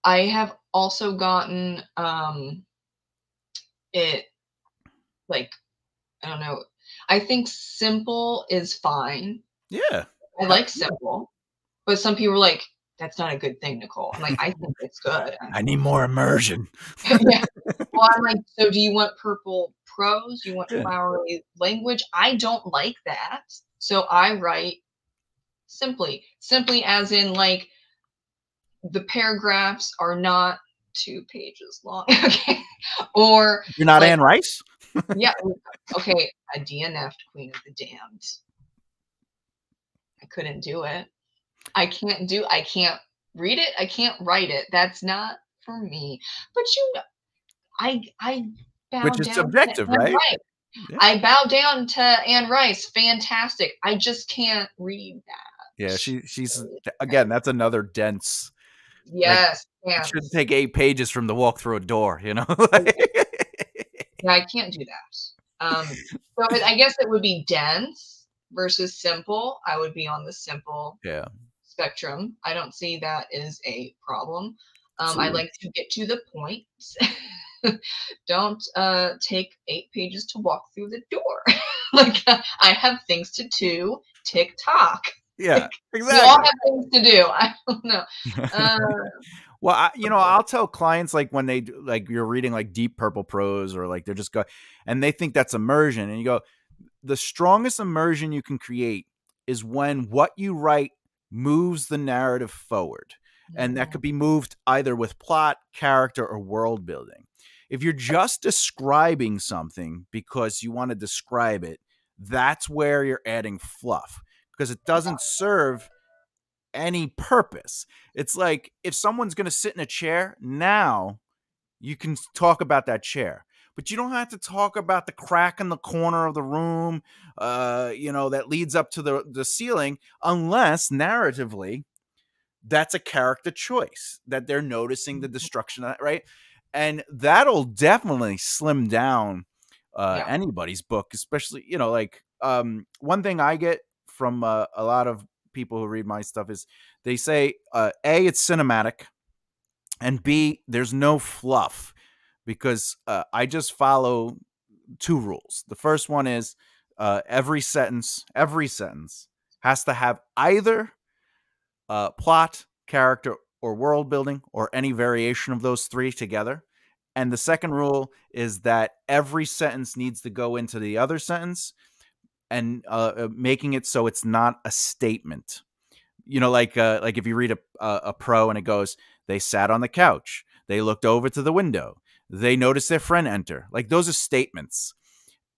I have also gotten um it like I don't know. I think simple is fine. yeah. I like simple, but some people are like, "That's not a good thing, Nicole." I'm like, "I think it's good." I need more immersion. yeah. Well, I'm like, so do you want purple prose? You want flowery language? I don't like that, so I write simply, simply as in like the paragraphs are not two pages long, okay? Or You're not Like- Anne Rice. yeah, okay, A DNF'd Queen of the Damned. I couldn't do it. I can't do. I can't read it. I can't write it. That's not for me. But you, know, I I bow Which is down subjective, to Anne right? Rice. Yeah. I bow down to Anne Rice. Fantastic. I just can't read that. Yeah, she she's again. That's another dense. Yes. It yeah. should take eight pages from the walk through a door. You know. Yeah, I can't do that. Um, so I guess it would be dense versus simple. I would be on the simple yeah. Spectrum. I don't see that as a problem. Um, I like to get to the point. don't uh, take eight pages to walk through the door. like I have things to do. TikTok. Yeah. We all have things to do. I don't know. Uh, Well, I, you know, I'll tell clients like when they do, like you're reading like deep purple prose or like they're just go and they think that's immersion and you go the strongest immersion you can create is when what you write moves the narrative forward. And that could be moved either with plot, character or world building. If you're just describing something because you want to describe it, that's where you're adding fluff because it doesn't serve any purpose. It's like if someone's going to sit in a chair, now you can talk about that chair. But you don't have to talk about the crack in the corner of the room, uh, you know, that leads up to the, the ceiling, unless narratively that's a character choice that they're noticing the destruction of that, right? And that'll definitely slim down uh, Yeah. anybody's book, especially, you know, like um, one thing I get from uh, a lot of people who read my stuff is they say, uh, A, it's cinematic, and B, there's no fluff because uh, I just follow two rules. The first one is uh, every sentence, every sentence has to have either uh, plot, character, or world building, or any variation of those three together. And the second rule is that every sentence needs to go into the other sentence and uh, uh, making it so it's not a statement. You know, like uh, like if you read a, a a pro and it goes, they sat on the couch, they looked over to the window, they notice their friend enter. Like those are statements,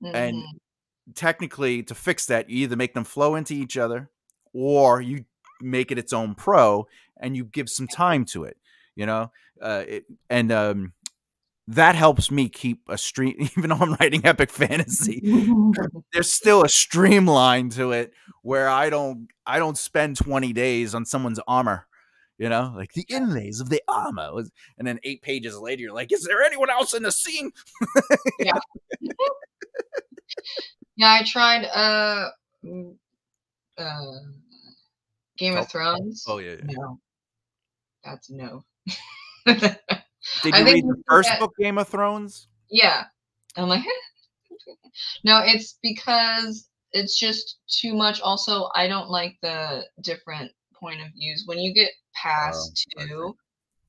and Mhm. technically to fix that you either make them flow into each other or you make it its own pro and you give some time to it you know uh, it, and um, that helps me keep a stream even though i'm writing epic fantasy there's still a streamline to it where i don't i don't spend 20 days on someone's armor you know like the inlays of the armor and then eight pages later you're like is there anyone else in the scene yeah, yeah, I tried uh, mm, uh Game Oh. of Thrones. oh yeah, yeah. No, that's no. did you think read the first forget- book game of thrones yeah, I'm like, no, it's because it's just too much. Also, I don't like the different point of views. When you get past Oh, I see. two,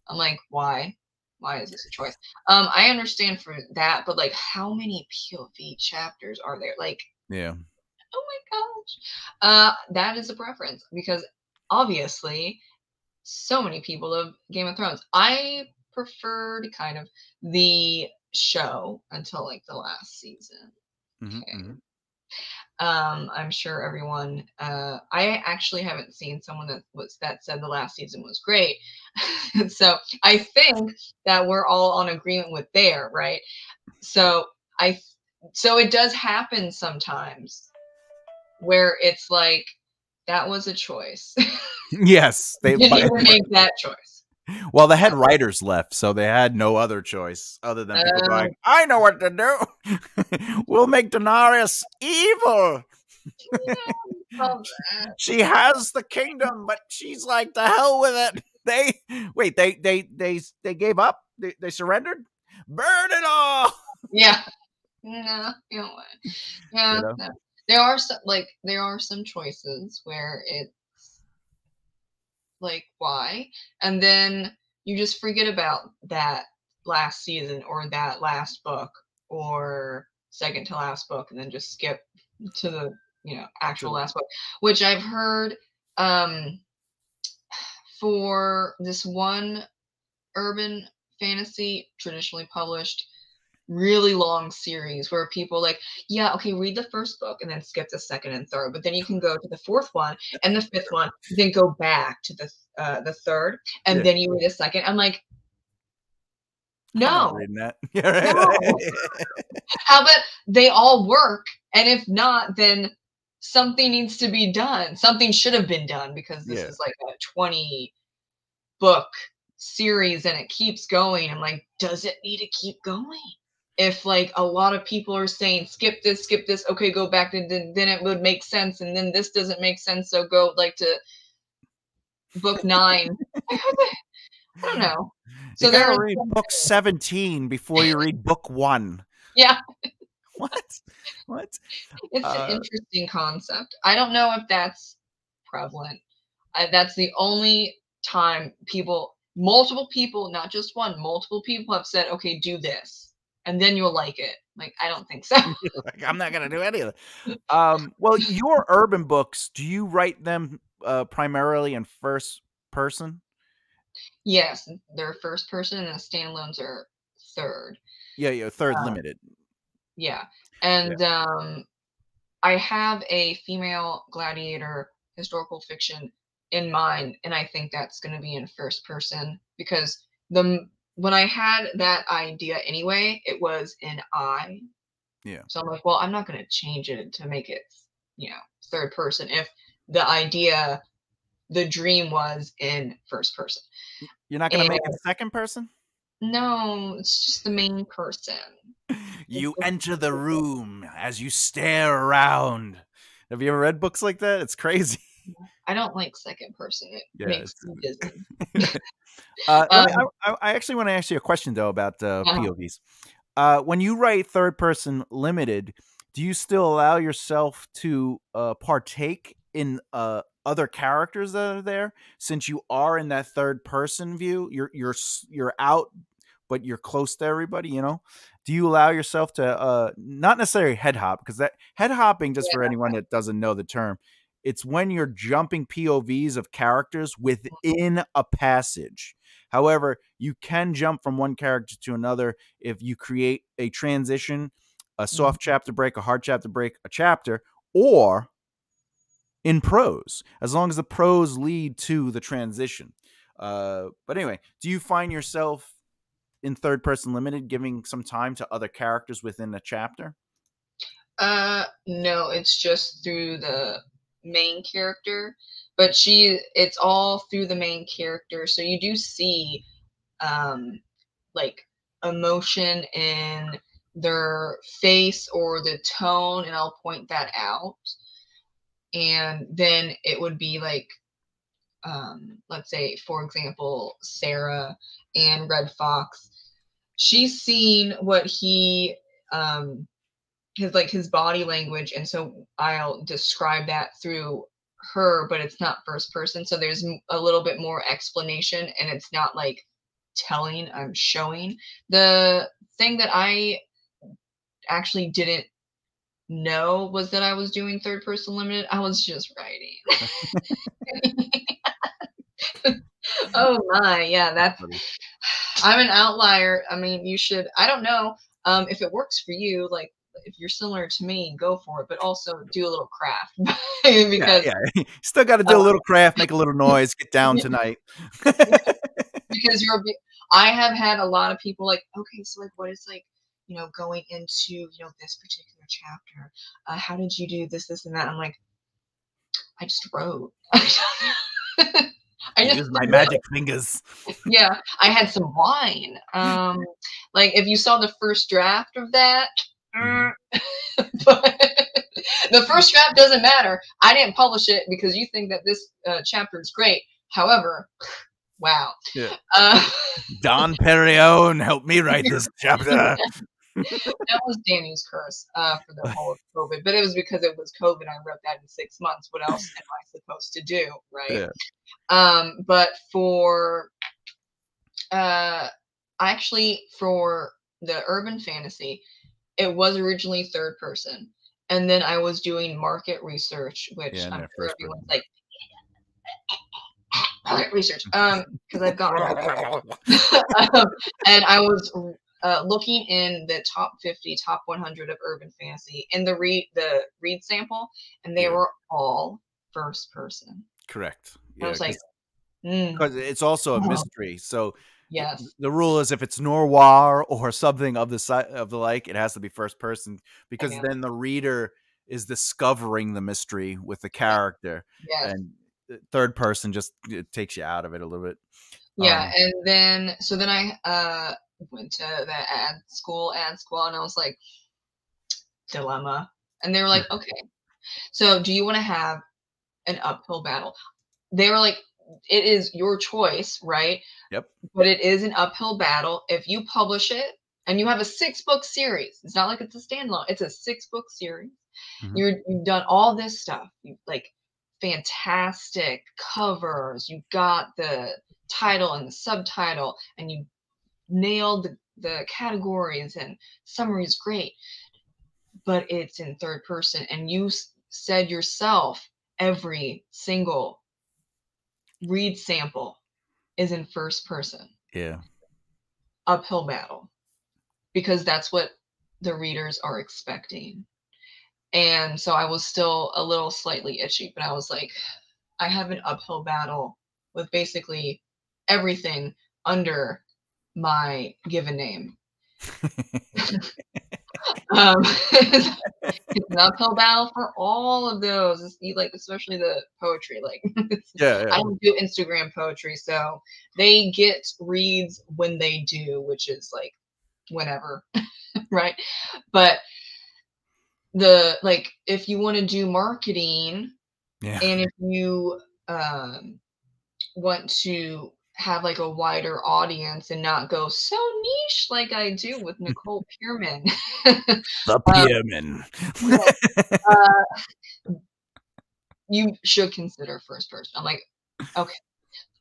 I'm like, why? Why is this a choice? Um, I understand for that, but like, how many POV chapters are there? Like, yeah oh my gosh, uh, that is a preference because obviously, so many people love Game of Thrones. I preferred kind of the show until like the last season. Mhm, Okay. mhm. Um, I'm sure everyone. Uh, I actually haven't seen someone that was that said the last season was great. so I think that we're all on agreement with there, right? So I, so it does happen sometimes where it's like that was a choice. Yes, they. didn't make that choice. Well, the head writers left, so they had no other choice other than people Oh. going, "I know what to do. we'll make Daenerys evil. Uh, She has the kingdom, but she's like, the hell with it." They wait. They they they they gave up. They, they surrendered. Burn it all. yeah. No, you know what? Yeah, You know? no. there are some like there are some choices where it's like why, and then you just forget about that last season or that last book or second to last book, and then just skip to the you know actual last book, which I've heard um for this one urban fantasy traditionally published really long series where people like yeah okay read the first book and then skip the second and third but then you can go to the fourth one and the fifth one then go back to the uh, the third and Yeah. then you read the second i'm like no reading that. Yeah, right. No. how about they all work and if not then something needs to be done something should have been done because this Yeah. is like a 20 book series and it keeps going i'm like does it need to keep going if like a lot of people are saying skip this skip this okay go back to then, then it would make sense and then this doesn't make sense so go like to book nine i don't know So there gotta read book seventeen before you read book one. yeah What? What? It's Uh, an interesting concept. I don't know if that's prevalent. I, that's the only time people, multiple people, not just one, multiple people have said, okay, do this, and then you'll like it. Like, I don't think so. like, I'm not gonna do any of it. Um, well, your urban books, do you write them uh, primarily in first person? yes, they're first person, and the standalones are third. Yeah, yeah, third Uh, limited. Yeah. And um I have a female gladiator historical fiction in mind and I think that's going to be in first person because the when I had that idea anyway, it was in I. Yeah. So I'm like, well, I'm not going to change it to make it, you know, third person if the idea the dream was in first person. You're not gonna make it second person. No, it's just the main person. You enter the room as you stare around. Have you ever read books like that? It's crazy. I don't like second person. It Yeah, makes me dizzy. Uh, Um, I, I- I actually want to ask you a question though about uh, Uh-huh. POVs. Uh, when you write third person limited, do you still allow yourself to uh, partake in uh, other characters that are there? Since you are in that third person view, you're you're you're out, but you're close to everybody, you know. do you allow yourself to uh not necessarily head hop because that head hopping just for anyone that doesn't know the term it's when you're jumping povs of characters Mm-hmm. within a passage. However you can jump from one character to another if you create a transition a soft chapter break a hard chapter break a chapter or in prose as long as the prose lead to the transition. Uh but anyway do you find yourself in third person limited giving some time to other characters within a chapter? Uh, no, it's just through the main character, but she, it's all through the main character. So you do see, um, like emotion in their face or the tone, and I'll point that out. And then it would be like, um, let's say, for example, Sarah and Red Fox. She's seen what he, um, his like his body language and so i'll describe that through her but it's not first person so there's a little bit more explanation and it's not like telling i'm showing. The thing that i actually didn't know was that i was doing third person limited i was just writing. Oh my yeah that's i'm an outlier i mean you should i don't know um if it works for you like if you're similar to me go for it but also do a little craft because yeah, yeah. still got to do a Uh, little craft make a little noise get down tonight. Because you're i have had a lot of people like okay so like what is like you know going into you know this particular chapter? Uh, how did you do this this and that? I'm like i just wrote. I use just my magic fingers. Yeah i had some wine. Um like if you saw the first draft of that But the first draft doesn't matter. I didn't publish it because you think that this uh, chapter is great. However wow. Yeah. uh, Dom Perignon help me write this chapter. that was Danu's curse uh, for the whole of covid but it was because it was covid. I wrote that in six months. What else am i supposed to do right? Yeah. um but for uh actually for the urban fantasy it was originally third person and then i was doing market research which Yeah, i'm sure everyone's like market research. Um because i've got um, and i was uh, looking in the top 50 top 100 of urban fantasy in the read the read sample and they Yeah. were all first person. Correct. I was like because mm, it's also a Oh. mystery. So yes the rule is if it's noir or something of the si- of the like, it has to be first person because Yeah. then the reader is discovering the mystery with the character, yes and uh, third person just it takes you out of it a little bit. Yeah, Um, and then so then I uh went to the ad school, ad school, and I was like, dilemma. And they were like, okay, so do you want to have an uphill battle? They were like, it is your choice, right? Yep. But it is an uphill battle. If you publish it and you have a six book series, it's not like it's a standalone, it's a six book series. Mhm. You're, you've done all this stuff. You like fantastic covers. You got the title and the subtitle, and you nailed the, the categories and summary is great. But it's in third person, and you s- said yourself every single read sample is in first person Yeah, uphill battle because that's what the readers are expecting. And so I was still a little slightly itchy, but I was like, I have an uphill battle with basically everything under my given name. Um, it's an uphill battle for all of those, It's- you like especially the poetry. Like, it's- yeah, I don't do Instagram poetry, so they get reads when they do, which is like whenever, right? But the like, if you want to do marketing yeah. and if you um, want to have like a wider audience and not go so niche like I do with Nicole Pierman, The Pierman. uh, you should consider first person. I'm like, okay.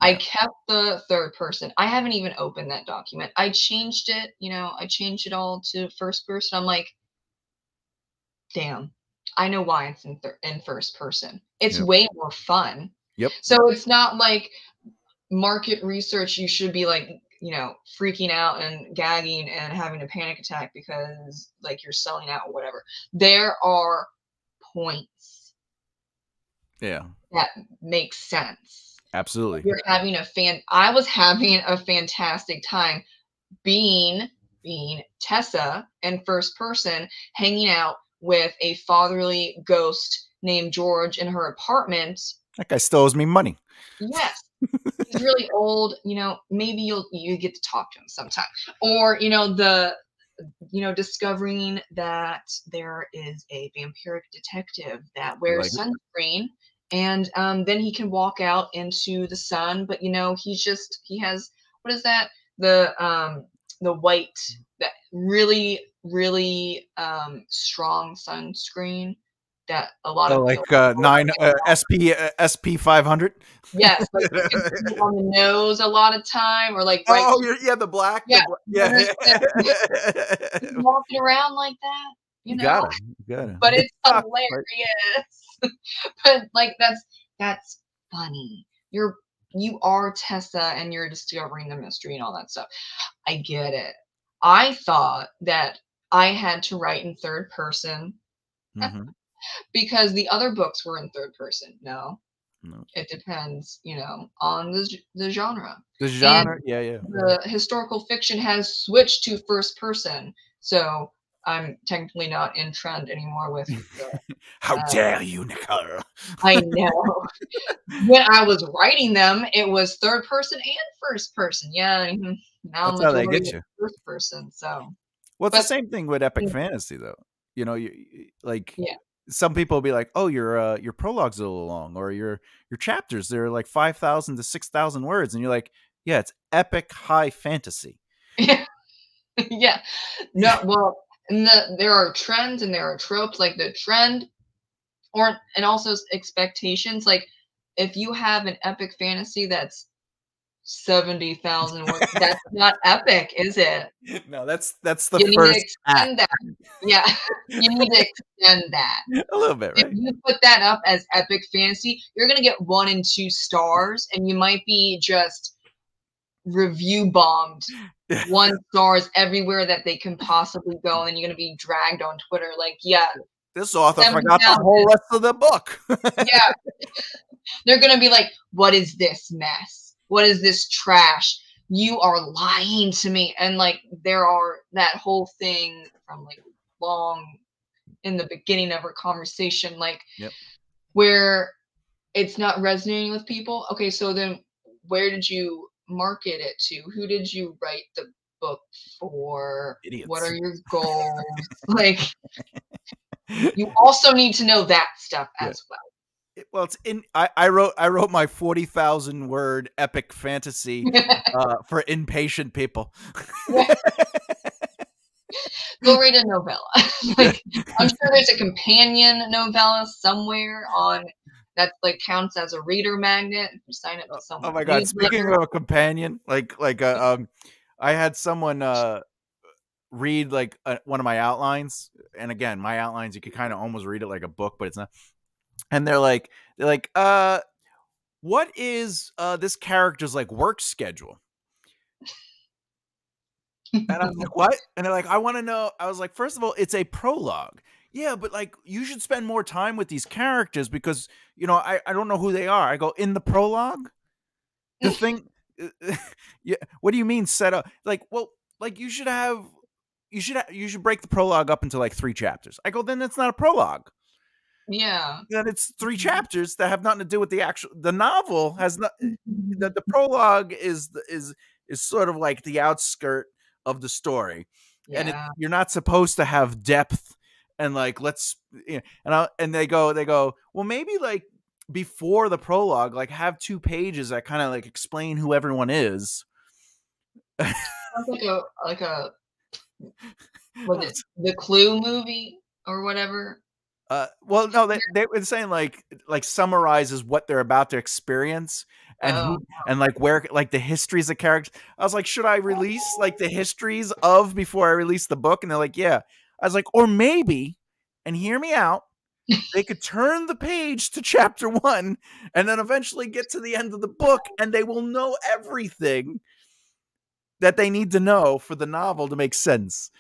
I kept the third person. I haven't even opened that document. I changed it, you know, I changed it all to first person. I'm like, damn, I know why it's in thir- in first person. It's Yep. way more fun. Yep. So it's not like market research. You should be like, you know, freaking out and gagging and having a panic attack because like you're selling out or whatever. There are points Yeah. that make sense Absolutely. you're having a fan i was having a fantastic time being being tessa in first person hanging out with a fatherly ghost named george in her apartment That guy still owes me money. yes he's really old you know maybe you'll you get to talk to him sometime. Or you know the you know discovering that there is a vampiric detective that wears like sunscreen and um, then he can walk out into the sun but you know he's just he has what is that? The um the white that really really um strong sunscreen that a lot Oh, of like uh, nine uh, SP uh, SP five hundred. Yes, like you can put it on the nose a lot of time, or like right Oh, you're, yeah, the black. the Yeah, bla- yeah. walking around like that. You you know, got it. Got it. but it's hilarious. but like that's that's funny. You're you are Tessa and you're discovering the mystery and all that stuff. I get it. I thought that I had to write in third person Mhm. Because the other books were in third person. No, No. it depends, you know, on the the genre. The genre. Yeah, yeah. the historical fiction has switched to first person. So I'm technically not in trend anymore with the, How uh, dare you, Nicole? I know. when I was writing them, it was third person and first person. Yeah. mhm. Now That's how they get you. First person. So Well, it's the same thing with epic Yeah. fantasy, though. You know, you you- like Yeah. Some people will be like, "Oh, your uh, your prologue's a little long," or your your chapters they're like five thousand to six thousand words, and you're like, "Yeah, it's epic high fantasy." yeah. yeah. No, well, and the, there are trends and there are tropes like the trend or and also expectations like if you have an epic fantasy that's 70,000 words. That's not epic is it? No, that's that's the you need to first act, extend that. Yeah you need to extend that. A little bit, if you put that up as epic fantasy you're going to get one and two stars and you might be just review bombed one stars everywhere that they can possibly go and you're going to be dragged on twitter like yeah This author forgot the whole rest of the book. yeah. They're going to be like what is this mess what is this trash? You are lying to me. And like there are that whole thing from like long in the beginning of our conversation like Yep. where it's not resonating with people. Okay so then where did you market it to? Who did you write the book for? Idiots. what are your goals? Like you also need to know that stuff Yeah. as well well, it's in. I, I wrote I wrote my forty thousand word epic fantasy uh, for impatient people. go read a novella. like, I'm sure there's a companion novella somewhere on that like counts as a reader magnet. Sign up to someone. Oh my god! Speaking of a companion, like like uh, um, I had someone uh read like uh, one of my outlines, and again, my outlines you could kind of almost read it like a book, but it's not. And they're like, they're like, uh, what is uh this character's like work schedule? And I'm like, what? And they're like, I want to know. I was like, first of all, it's a prologue. Yeah, but like you should spend more time with these characters because you know I, I don't know who they are. I go in the prologue. The thing, yeah. What do you mean set up? Like, well, like you should have, you should ha- you should break the prologue up into like three chapters. I go, then that's not a prologue. Yeah. Then it's three Mhm. chapters that have nothing to do with the actual. The novel has not. The, the prologue is is is sort of like the outskirt of the story and it, you're not supposed to have depth and like let's you know, and I, and they go they go well maybe like before the prologue like have two pages that kind of like explain who everyone is like a like a was it the Clue movie or whatever? Uh, well, no, they they were saying like like summarizes what they're about to experience and Oh, who and like where like the histories of characters. I was like, should I release like the histories of before I release the book? And they're like, yeah. I was like, or maybe, and hear me out. They could turn the page to chapter one and then eventually get to the end of the book, and they will know everything that they need to know for the novel to make sense.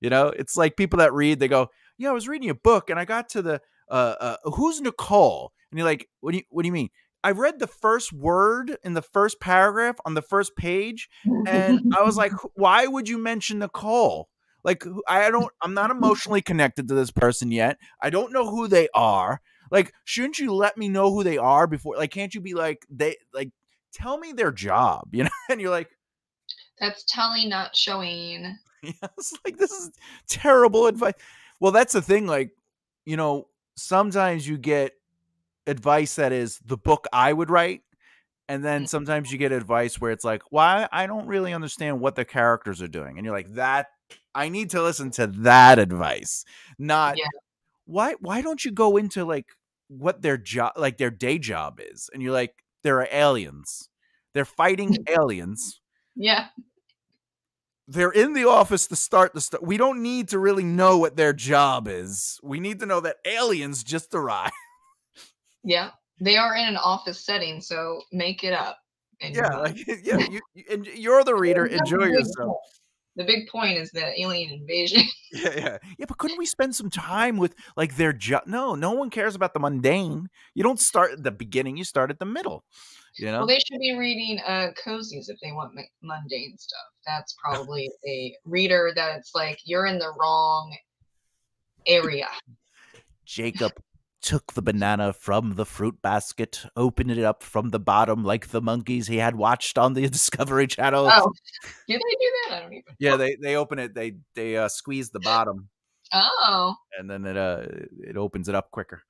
You know, it's like people that read, they go, "Yeah, I was reading a book and I got to the uh, uh who's Nicole?" And you're like, "What do you what do you mean?" I read the first word in the first paragraph on the first page, and I was like, "Why would you mention Nicole?" Like, I don't, I'm not emotionally connected to this person yet. I don't know who they are. Like, shouldn't you let me know who they are before? Like, can't you be like, they, like, tell me their job, you know? And you're like, That's telling, not showing. yeah, it's like this is terrible advice. Well, that's the thing. Like, you know, sometimes you get advice that is the book I would write, and then Mm. sometimes you get advice where it's like, why I don't really understand what the characters are doing, and you're like, that I need to listen to that advice, not Yeah. why. Why don't you go into like what their job, like their day job is, and you're like, there are aliens, they're fighting aliens Yeah. They're in the office to start the st- we don't need to really know what their job is we need to know that aliens just arrived Yeah. They are in an office setting, so make it up. yeah like yeah you, you and you're the reader enjoy yourself. The big point is the alien invasion. yeah yeah yeah but couldn't we spend some time with like their job no no one cares about the mundane you don't start at the beginning you start at the middle you know Well, they should be reading uh cozies if they want mu- mundane stuff. That's probably a reader that's like you're in the wrong area. jacob took the banana from the fruit basket opened it up from the bottom like the monkeys he had watched on the discovery channel Oh, do they do that? I don't even. Yeah, they they open it. They they uh, squeeze the bottom, Oh, and then it uh it opens it up quicker.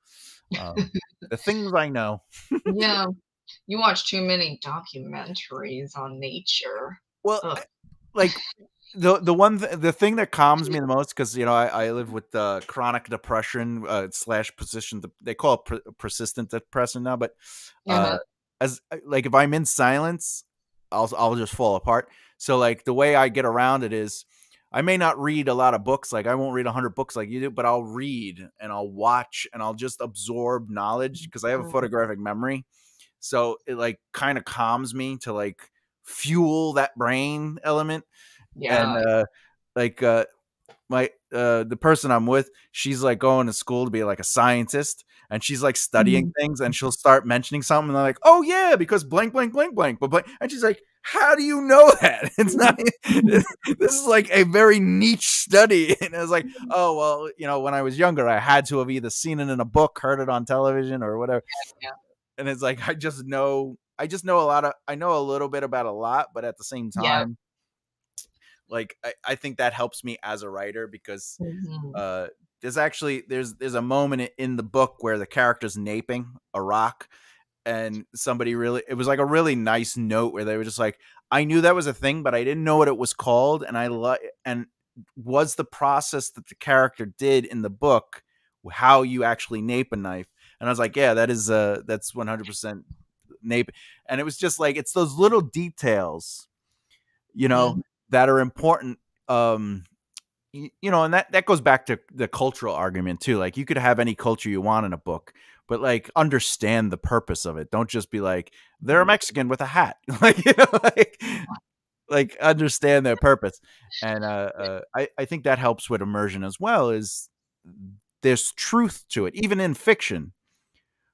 Um, the things I know. yeah. You watch too many documentaries on nature. Well, I- like the the one th- the thing that calms me the most because you know I, I live with uh, chronic depression uh, slash persistent. They call it per- persistent depression now, but uh, Uh-huh. as uh, like if I'm in silence, I'll I'll just fall apart. So like the way I get around it is I may not read a lot of books, like I won't read 100 books like you do, but I'll read and I'll watch and I'll just absorb knowledge because I have a Mhm. photographic memory. So it like kind of calms me to like fuel that brain element Yeah. and uh like uh my uh the person i'm with she's like going to school to be like a scientist and she's like studying things and she'll start mentioning something and they're like oh yeah because blank blank blank blank but blank and she's like how do you know that it's not this is like a very niche study and i was like oh well you know when i was younger i had to have either seen it in a book heard it on television or whatever Yeah. And it's like i just know i just know a lot of i know a little bit about a lot but at the same time Yeah. like I, I think that helps me as a writer because Mhm. uh there's actually there's there's a moment in the book where the character's knapping a rock and somebody really it was like a really nice note where they were just like i knew that was a thing but i didn't know what it was called and i like and was the process that the character did in the book how you actually knap a knife and i was like yeah that is uh that's 100% knap and it was just like it's those little details you know Mhm. that are important um y- you know and that that goes back to the cultural argument too like you could have any culture you want in a book but like understand the purpose of it. Don't just be like they're a mexican with a hat. Like you know like like understand their purpose. And uh, uh i i think that helps with immersion as well is there's truth to it even in fiction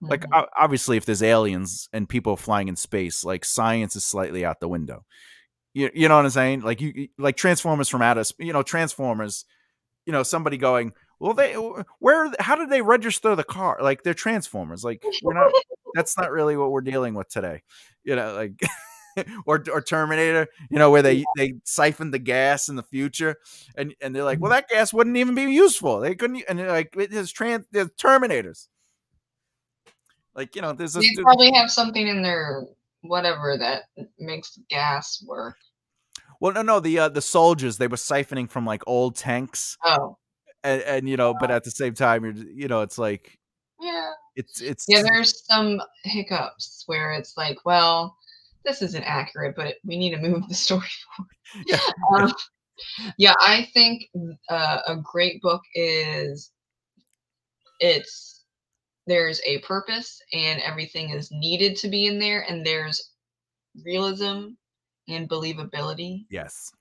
like Mhm. o- obviously if there's aliens and people flying in space like science is slightly out the window. You, you know what i'm saying? Like you like transformers from outer you know transformers you know somebody going well they where how did they register the car? Like they're transformers. Like we're not that's not really what we're dealing with today. You know like or or terminator you know where they they siphoned the gas in the future and and they're like well that gas wouldn't even be useful. They couldn't and they're like it is trans there's terminators like you know there's a they probably have something in their whatever that makes gas work. well no no the uh the soldiers they were siphoning from like old tanks Oh, and, and you know, but at the same time, you're you know, it's like Yeah. it's it's Yeah, there's some hiccups where it's like, well, this isn't accurate, but we need to move the story forward. Yeah. Um, yeah, I think uh, a great book is it's there's a purpose and everything is needed to be in there, and there's realism and believability, yes,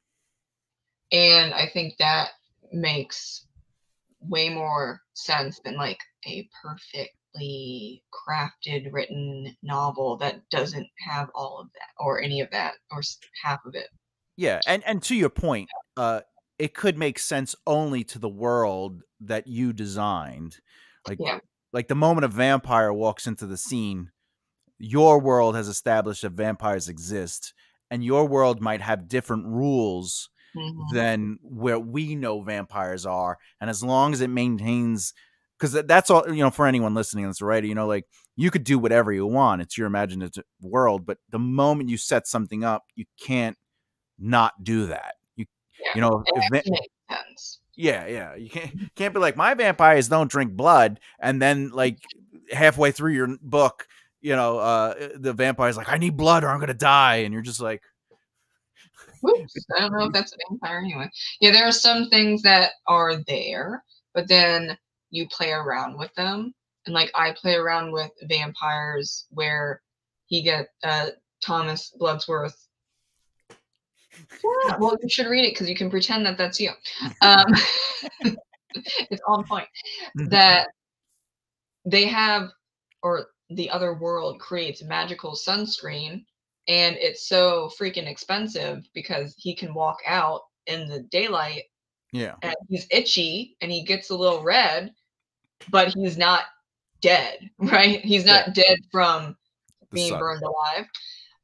and I think that makes way more sense than like a perfectly crafted written novel that doesn't have all of that or any of that or half of it. yeah, and and to your point, uh, it could make sense only to the world that you designed, like Yeah. Like the moment a vampire walks into the scene, your world has established that vampires exist, and your world might have different rules Mhm. than where we know vampires are. And as long as it maintains, because that's all, you know, for anyone listening that's right, you know, like you could do whatever you want. It's your imaginative world. But the moment you set something up, you can't not do that. You, Yeah. you know, It if, has va- to make sense. Yeah, yeah. You can't can't be like my vampires don't drink blood, and then like halfway through your book, you know, uh the vampire's like, I need blood or I'm gonna die, and you're just like, Whoops, I don't know if that's a vampire anyway. Yeah, there are some things that are there, but then you play around with them. And like I play around with vampires where he get uh Thomas Bloodsworth. Yeah, well, you should read it because you can pretend that that's you. Um, it's on point that they have, or the other world creates magical sunscreen, and it's so freaking expensive because he can walk out in the daylight yeah, and he's itchy and he gets a little red, but he's not dead, right? He's not dead from the being sun. burned alive.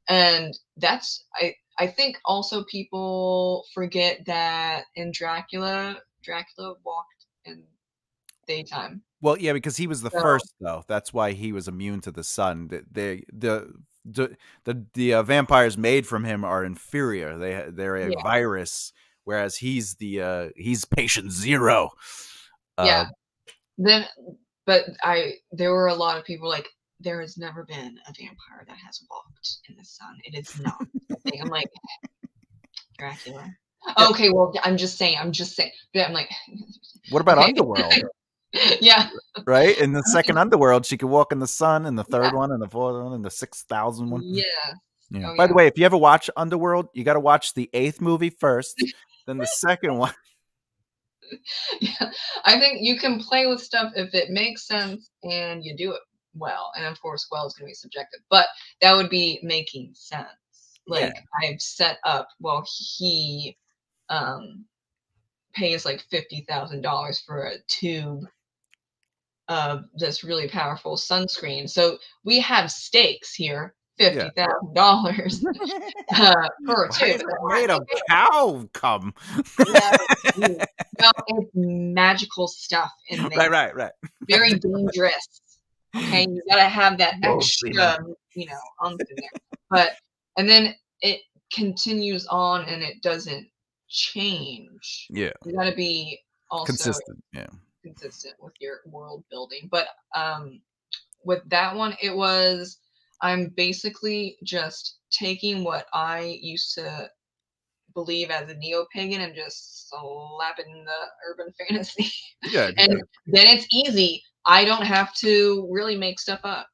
And that's I I think also people forget that in Dracula, Dracula walked in daytime. Well, yeah, because he was the So- first, though. That's why he was immune to the sun. The the the the, the, the uh, vampires made from him are inferior. They they're a Yeah. virus, whereas he's the uh, he's patient zero. Uh, yeah. Then but I there were a lot of people like there has never been a vampire that has walked in the sun. It is not. I'm like Dracula. Okay, well I'm just saying, I'm just saying. I'm like What about Okay. Underworld? yeah. right? In the second Underworld, she could walk in the sun, and the third Yeah. one, and the fourth one, and the six thousand one. Yeah. Yeah. Oh, By the way, if you ever watch Underworld, you got to watch the eighth movie first, then the second one. yeah, I think you can play with stuff if it makes sense and you do it well. And of course, well is going to be subjective, but that would be making sense. Like Yeah. I've set up, well, he um pays like fifty thousand dollars for a tube of this really powerful sunscreen. So we have stakes here, fifty thousand dollars uh, for a tube. made of cow cum? Yeah, well, it's magical stuff in there. right, right, right. Very dangerous. Okay, you gotta have that Oh, extra, you know, umph in there. But and then it continues on and it doesn't change. Yeah, You gotta be also consistent. Yeah, consistent with your world building. But um with that one it was I'm basically just taking what I used to believe as a neo-pagan and just slapping the urban fantasy. yeah, and then it's easy. I don't have to really make stuff up.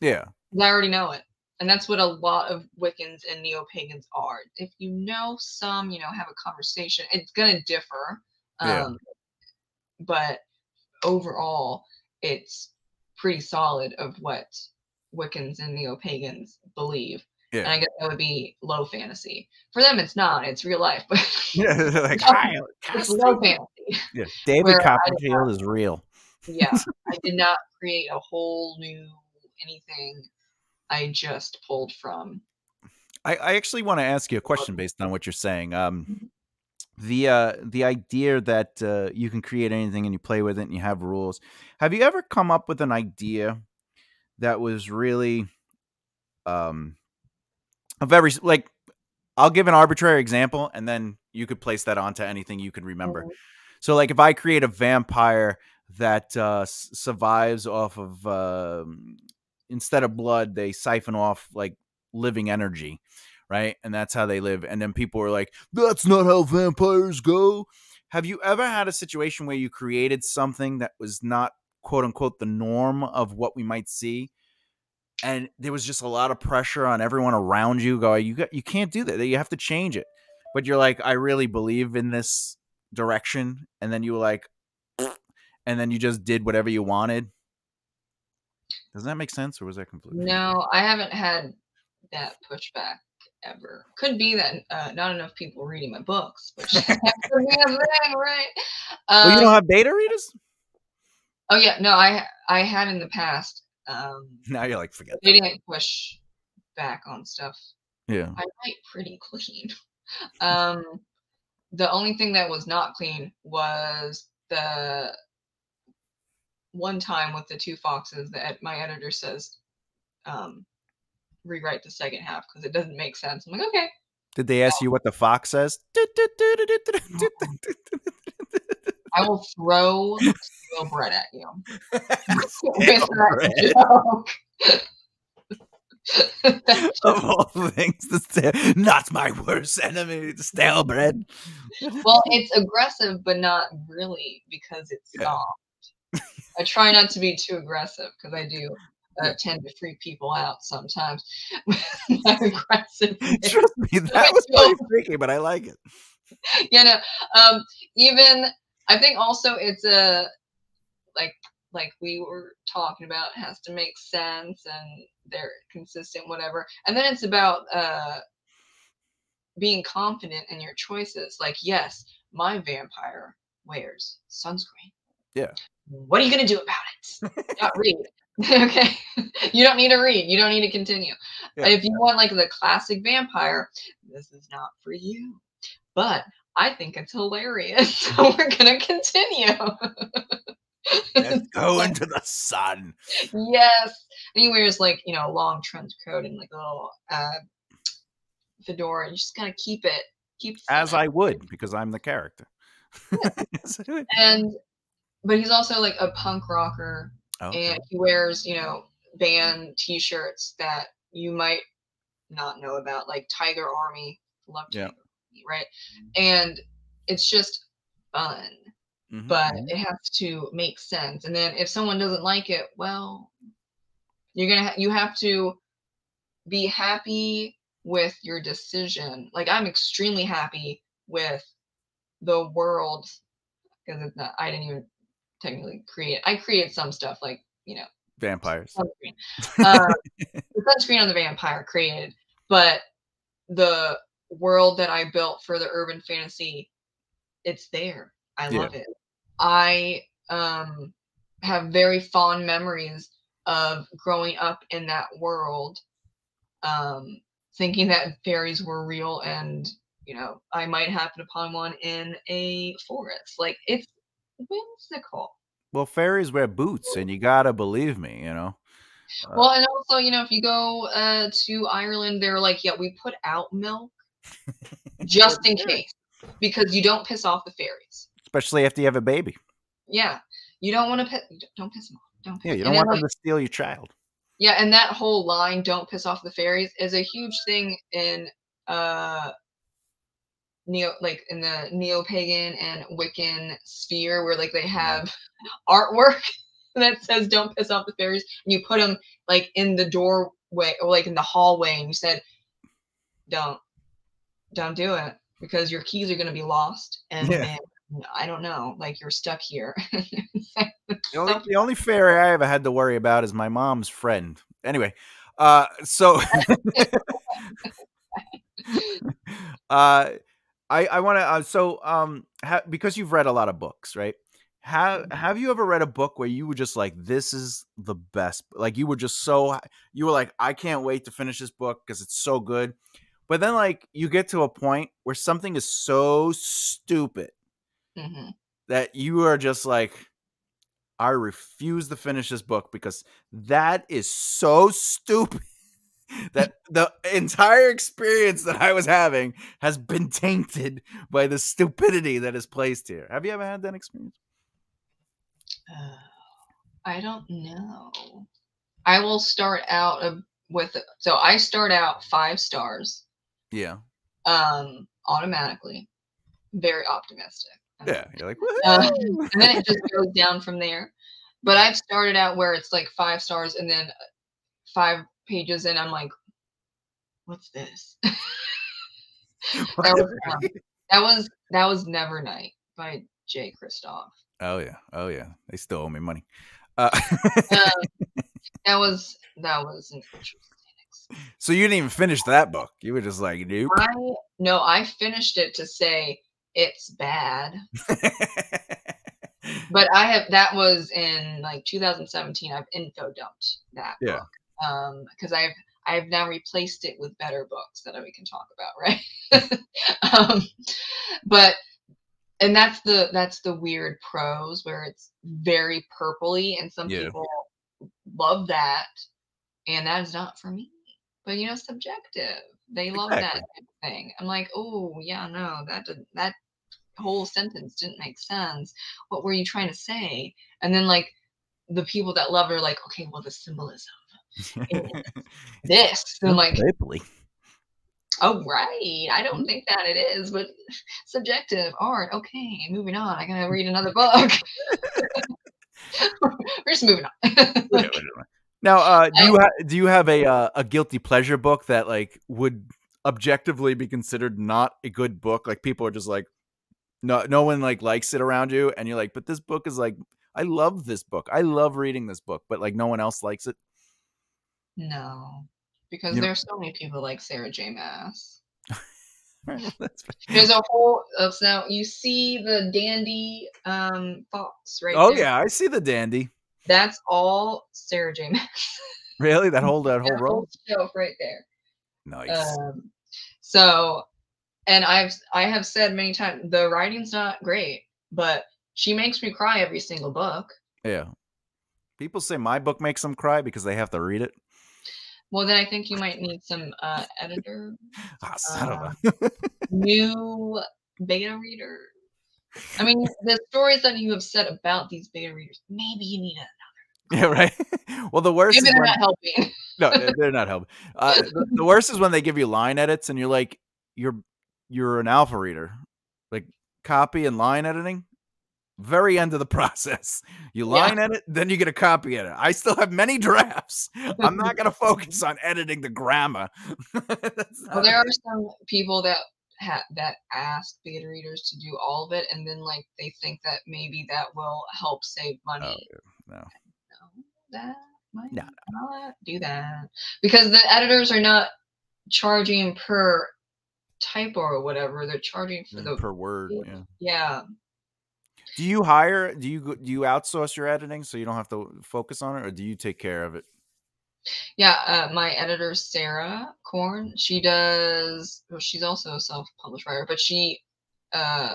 Yeah. I already know it. And that's what a lot of Wiccans and neo-pagans are. If you know some, you know, have a conversation. It's gonna differ. Yeah. Um, but overall, it's pretty solid of what Wiccans and neo-pagans believe. Yeah. And I guess that would be low fantasy. For them, it's not. It's real life, but Yeah, like, it's Cassie." low fantasy. Yeah, David where I did Copperfield is real. Yeah, I did not create a whole new anything. I just pulled from. I, I actually want to ask you a question based on what you're saying. Um, Mhm. the uh, the idea that uh, you can create anything and you play with it and you have rules. Have you ever come up with an idea that was really um, a very like? I'll give an arbitrary example, and then you could place that onto anything you can remember. Mhm. So like if I create a vampire that uh, survives off of um instead of blood, they siphon off like living energy, right? And that's how they live. And then people are like, "That's not how vampires go." Have you ever had a situation where you created something that was not quote unquote the norm of what we might see? And there was just a lot of pressure on everyone around you. Go, you got, you can't do that. You have to change it. But you're like, I really believe in this direction, and then you were like, and then you just did whatever you wanted. Doesn't that make sense, or was that completely? No, I haven't had that pushback ever. Could be that uh, not enough people reading my books, which could be a thing, right? Well, you Um, don't have beta readers. oh yeah, no, I I had in the past. Um, Now you're like, forget. they didn't push back on stuff. Yeah. I write pretty clean. Um, the only thing that was not clean was the one time with the two foxes that my editor says um, rewrite the second half because it doesn't make sense. I'm like, okay. Did they ask you what the fox says? I will throw stale bread at you. Bread. of all things, the stale, not my worst enemy, the stale bread. well, it's aggressive, but not really because it's Yeah. soft. I try not to be too aggressive because I do uh, tend to freak people out sometimes. My aggressiveness. Trust me, that was pretty freaky, but I like it. you know, um, even I think also it's a like like we were talking about has to make sense and they're consistent, whatever. And then it's about uh being confident in your choices. Like, yes, my vampire wears sunscreen. Yeah. What are you gonna do about it? Not read. okay. you don't need to read. You don't need to continue. Yeah. If you want like the classic vampire, this is not for you. But I think it's hilarious. So we're gonna continue. Let's go into the sun. yes. And he wears like, you know, a long trench coat and like a little uh fedora. You just gotta keep it keep As I would, because I'm the character. Yes, I would. and but he's also like a punk rocker Okay. and he wears, you know, band t-shirts that you might not know about, like Tiger Army, love Yeah. Tiger Army, right? And it's just fun, Mhm. but it has to make sense. And then if someone doesn't like it, well, you're gonna ha- you have to be happy with your decision. Like I'm extremely happy with the world because it's not. I didn't even technically create. I created some stuff like you know vampires. sunscreen. Uh, the sunscreen on the vampire created, but the world that I built for the urban fantasy, it's there. I Yeah. love it. I um have very fond memories of growing up in that world, um, thinking that fairies were real and you know I might happen upon one in a forest. Like it's whimsical. Well, fairies wear boots, and you gotta believe me, you know. Uh, Well, and also, you know, if you go uh, to Ireland, they're like, yeah, we put out milk just in case because you don't piss off the fairies. Especially after you have a baby. Yeah, you don't want to piss. Don't piss them off. Don't. Piss. Yeah, you don't want them like, to steal your child. Yeah, and that whole line, "Don't piss off the fairies," is a huge thing in uh neo, like in the neo pagan and Wiccan sphere, where like they have artwork that says "Don't piss off the fairies," and you put them like in the doorway or like in the hallway, and you said, "Don't, don't do it," because your keys are gonna be lost, and Yeah. then I don't know, like you're stuck here. The only, the only fairy I ever had to worry about is my mom's friend. Anyway, uh, so uh, I I want to uh, so um ha- because you've read a lot of books, right? Have have you ever read a book where you were just like, this is the best? Like you were just so you were like, I can't wait to finish this book because it's so good. But then like you get to a point where something is so stupid hmm that you are just like I refuse to finish this book because that is so stupid. That the entire experience that I was having has been tainted by the stupidity that is placed here. Have you ever had that experience? Uh, I don't know. I will start out uh, with so I start out five stars. Yeah. Um, automatically, very optimistic. Yeah, you're like, uh, and then it just goes down from there. But I've started out where it's like five stars, and then five pages in, I'm like, what's this? that, was, um, that was that was Nevernight by Jay Kristoff. Oh yeah, oh yeah, they still owe me money. Uh, that was that was an interesting. So you didn't even finish that book. You were just like, nope. I no, I finished it to say it's bad. but I have that was in like 2017. I've info dumped that yeah. book um because I've I've now replaced it with better books that we can talk about, right? um, but and that's the that's the weird prose where it's very purpley, and some Yeah. people love that, and that is not for me. But you know, subjective. They love that Exactly. thing. I'm like, oh yeah, no, that did, that whole sentence didn't make sense. What were you trying to say? And then like the people that love it are like, okay, well the symbolism, this, and like, Purpley. oh right, I don't think that it is, but subjective art. Okay, moving on. I gotta read another book. We're just moving on. Now, uh, do you ha- do you have a uh, a guilty pleasure book that like would objectively be considered not a good book? Like people are just like, no, no one like likes it around you, and you're like, but this book is like, I love this book, I love reading this book, but like no one else likes it. No, because You know- there's so many people like Sarah J. Maas. That's. There's a whole uh, so now you see the dandy um fox right oh there. yeah, I see the dandy. That's all Sarah J. Maas. Really, that whole that whole row. whole shelf right there. Nice. Um, so, and I've I have said many times the writing's not great, but she makes me cry every single book. yeah. People say my book makes them cry because they have to read it. Well, then I think you might need some uh, editor, Ah, son of Um, a. new beta reader. I mean, the stories that you have said about these beta readers, maybe you need another. yeah, right. well, the worst Maybe is they're when not helping. no, they're- they're not helping. Uh, the, the worst is when they give you line edits and you're like, you're you're an alpha reader, like copy and line editing. Very end of the process. You Yeah. line edit, then you get a copy edit. It. I still have many drafts. I'm not going to focus on editing the grammar. Well, there are some people that ha- that ask beta readers to do all of it, and then like they think that maybe that will help save money. Oh, no. No, that might No, not do that because the editors are not charging per typo or whatever. They're charging for mm, the per word. Yeah. yeah. Do you hire? Do you do you outsource your editing so you don't have to focus on it, or do you take care of it? Yeah, uh, my editor Sarah Korn, she does. Well, she's also a self-published writer, but she uh,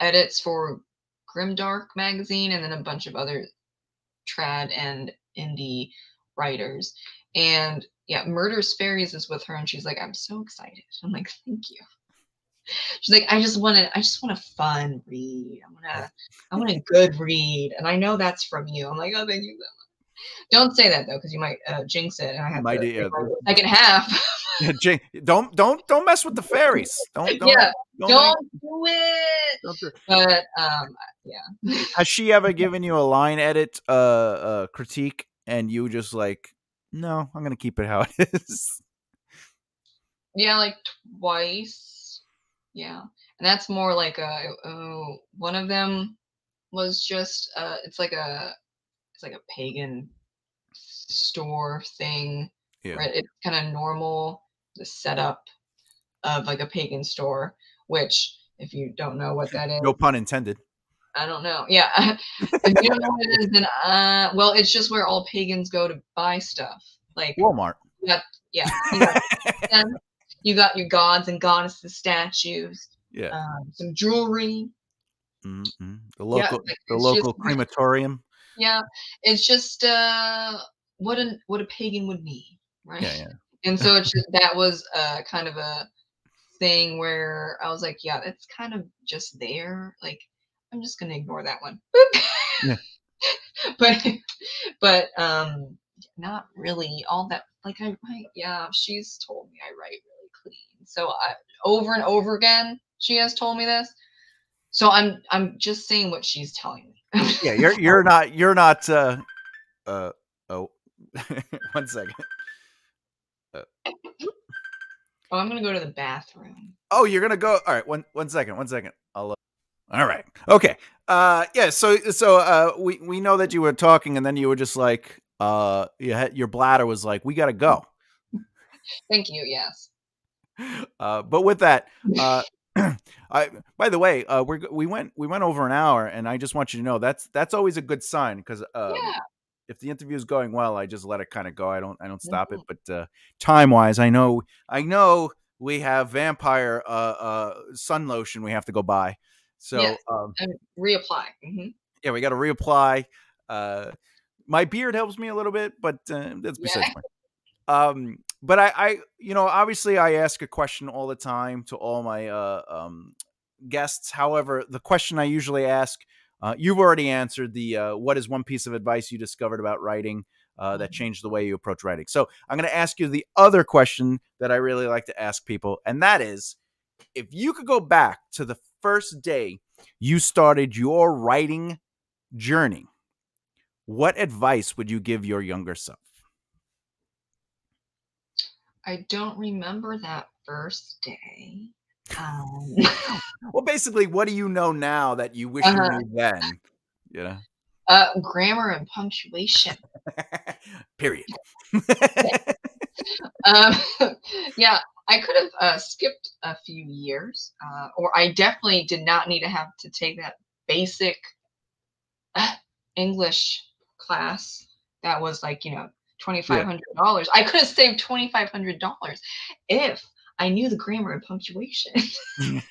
edits for Grimdark magazine and then a bunch of other trad and indie writers. And yeah, Murder's Fairies is with her, and she's like, "I'm so excited." I'm like, "Thank you." She's like, "I just want to. I just want a fun read. I want to. I want a good read." And I know that's from you. I'm like, "Oh, thank you so much." Don't say that though, because you might uh, jinx it, and I have Might, to yeah, record the second half. Jane, don't don't don't mess with the fairies. Don't don't yeah, don't, don't do it. don't do- But um, yeah, Has she ever given you a line edit uh, uh critique and you just like, no, I'm gonna keep it how it is. yeah, like twice. Yeah, and that's more like a. Oh, one of them was just. Uh, it's like a. It's like a pagan store thing. Yeah. Right. It's kind of normal. The setup of like a pagan store, which if you don't know what that is, No pun intended. I don't know. Yeah. if you don't know what it is, then uh well, it's just where all pagans go to buy stuff. Like Walmart. yeah, got, yeah, you got your gods and goddesses statues, Yeah. um, some jewelry. mm The Yeah, local like, the local just- crematorium. Yeah, it's just uh what a what a pagan would need, right? Yeah, yeah. And so it's just, that was uh, kind of a thing where I was like, yeah, it's kind of just there. Like, I'm just gonna ignore that one. Yeah. but but um not really all that like I write yeah, she's told me I write. So I over and over again she has told me this. So I'm I'm just saying what she's telling me. yeah, you're you're not you're not uh uh oh one second. Oh, I'm gonna go to the bathroom. Oh, you're gonna go. All right, one one second, one second. I'll. Uh, all right. Okay. Uh, yeah. So so uh, we we know that you were talking, and then you were just like, uh, you had, your bladder was like, we gotta go. Thank you. Yes. Uh, but with that, uh, I by the way, uh, we we went we went over an hour, and I just want you to know that's that's always a good sign because um, yeah. if the interview is going well, I just let it kind of go. I don't I don't stop it. But uh, time wise, I know I know we have vampire uh, uh, sun lotion we have to go buy. So Yes. um, And reapply. hmm yeah, we got to reapply. Uh, my beard helps me a little bit, but uh, that's besides Yeah. point. Um, but I, I, you know, obviously, I ask a question all the time to all my uh, um, guests. However, the question I usually ask, uh, you've already answered the uh, what is one piece of advice you discovered about writing uh, that Mhm. changed the way you approach writing. So I'm going to ask you the other question that I really like to ask people, and that is, if you could go back to the first day you started your writing journey, what advice would you give your younger self? I don't remember that first day. Um, Well, basically, what do you know now that you wish Uh-huh. you knew then? You know, uh, grammar and punctuation. period. Um, yeah, I could have uh, skipped a few years, uh, or I definitely did not need to have to take that basic uh, English class that was like, you know, $2,500. I could have saved $2,500 if I knew the grammar and punctuation.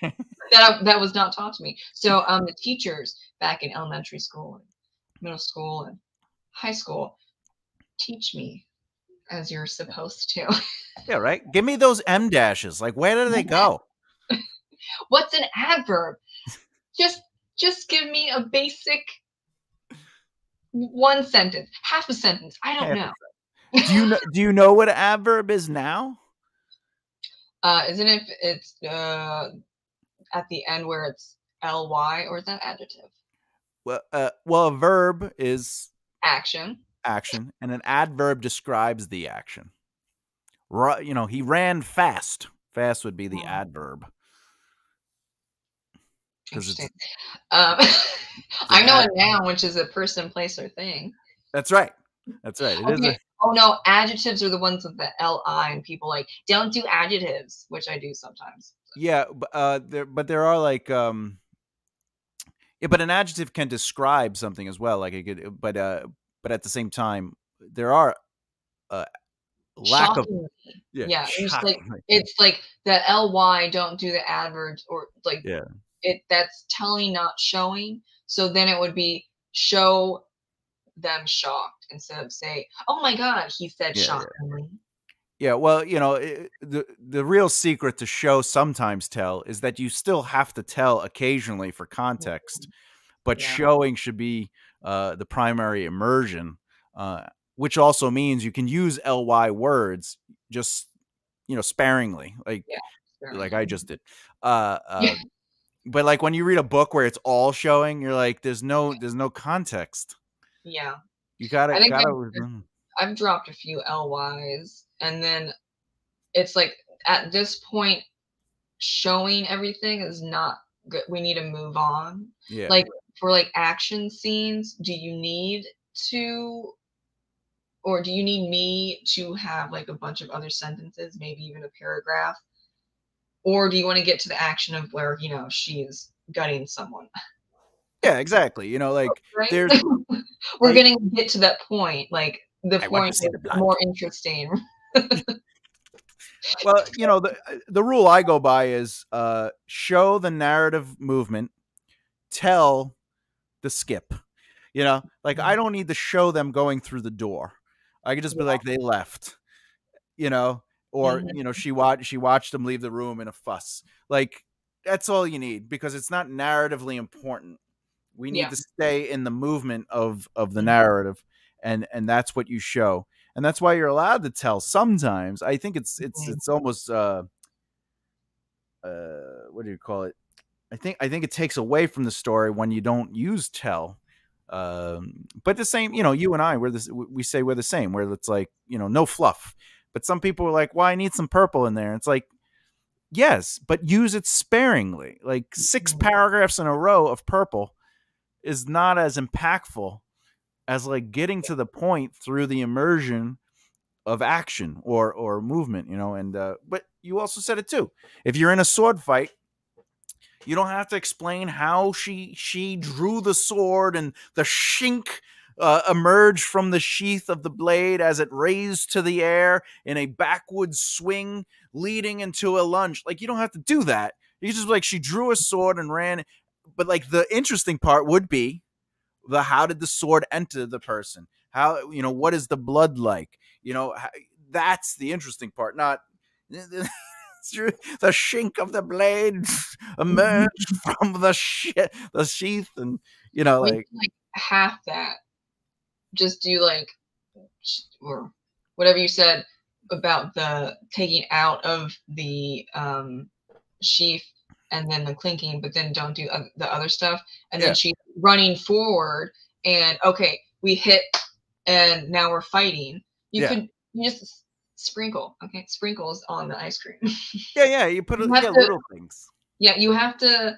that, that was not taught to me. So um, the teachers back in elementary school, and middle school, and high school teach me as you're supposed to. yeah, right. Give me those M dashes. Like, where do they go? What's an adverb? just just give me a basic one sentence, half a sentence. I don't Half know. Do you know? Do you know what an adverb is now? Uh, isn't it? It's uh, at the end where it's ly, or is that adjective? Well, uh, well, a verb is Action. action, and an adverb describes the action. Ru- you know, he ran fast. Fast would be the Oh. adverb. Interesting. Um, I know a noun, which is a person, place, or thing. That's right. That's right. It is. Okay. a- Oh no, adjectives are the ones with the li, and people like don't do adjectives, which I do sometimes. yeah, b- uh, there, but there are like, um, yeah, but an adjective can describe something as well. Like it could, but uh, but at the same time, there are uh, lack of yeah, yeah, it's like- it's like the ly don't do the adverbs or like Yeah. it that's telling not showing so then it would be show them shocked instead of say oh my god he said Yeah, yeah. shockingly Yeah, well, you know, the the real secret to show sometimes tell is that you still have to tell occasionally for context, but Yeah. showing should be uh, the primary immersion, uh, which also means you can use ly words just you know sparingly, like like I just did. Uh, uh, Yeah. but like when you read a book where it's all showing, you're like, there's no there's no context. yeah You gotta I think gotta. I'm- mm, i've dropped a few lys and then it's like at this point showing everything is not good we need to move on Yeah, like for like action scenes do you need to or do you need me to have like a bunch of other sentences maybe even a paragraph or do you want to get to the action of where you know she's gutting someone yeah, exactly. You know, like right there's we're gonna get to that point like the I point is the more interesting well, you know, the uh, the rule I go by is uh show the narrative movement, tell the skip. You know, like I don't need to show them going through the door. I could just be Yeah. like they left. You know, or Mhm. you know she watched she watched them leave the room in a fuss. Like that's all you need because it's not narratively important. We need Yeah. to stay in the movement of of the Mhm. narrative, and and that's what you show, and that's why you're allowed to tell. Sometimes I think it's it's Mhm. it's almost uh uh what do you call it? I think I think it takes away from the story when you don't use tell. Um, but the same, you know, you and I, we're this, we say we're the same, where it's like, you know, no fluff. But some people are like, well, I need some purple in there. It's like, yes, but use it sparingly. Like six Mhm. paragraphs in a row of purple is not as impactful as like getting to the point through the immersion of action or or movement, you know. And uh, but you also said it too. If you're in a sword fight, you don't have to explain how she she drew the sword and the shink uh, emerged from the sheath of the blade as it raised to the air in a backward swing leading into a lunge. Like you don't have to do that. You just like she drew a sword and ran. But like the interesting part would be the how did the sword enter the person? How you know what is the blood like? You know how, that's the interesting part, not the shink of the blade emerged from the shit the sheath and you know We like like half that. Just do like or whatever you said about the taking out of the um sheath and then the clinking, but then don't do the other stuff. And Yeah. then she's running forward and okay, we hit and now we're fighting. You Yeah. could you just sprinkle, okay, sprinkles on the ice cream. yeah yeah you put You yeah to- little things yeah, you have to.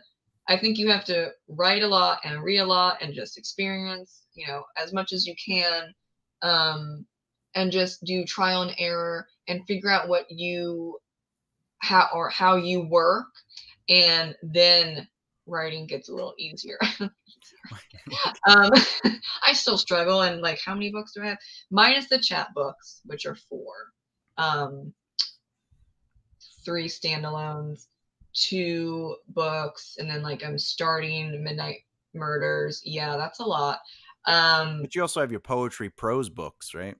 I think you have to write a lot and read a lot and just experience, you know, as much as you can, um, and just do trial and error and figure out what you how or how you work, and then writing gets a little easier. um, I still struggle, and like, how many books do I have? Minus the chapbooks, which are four, um, three standalones two books and then like I'm starting Midnight Murders. Yeah, that's a lot. Um but you also have your poetry prose books right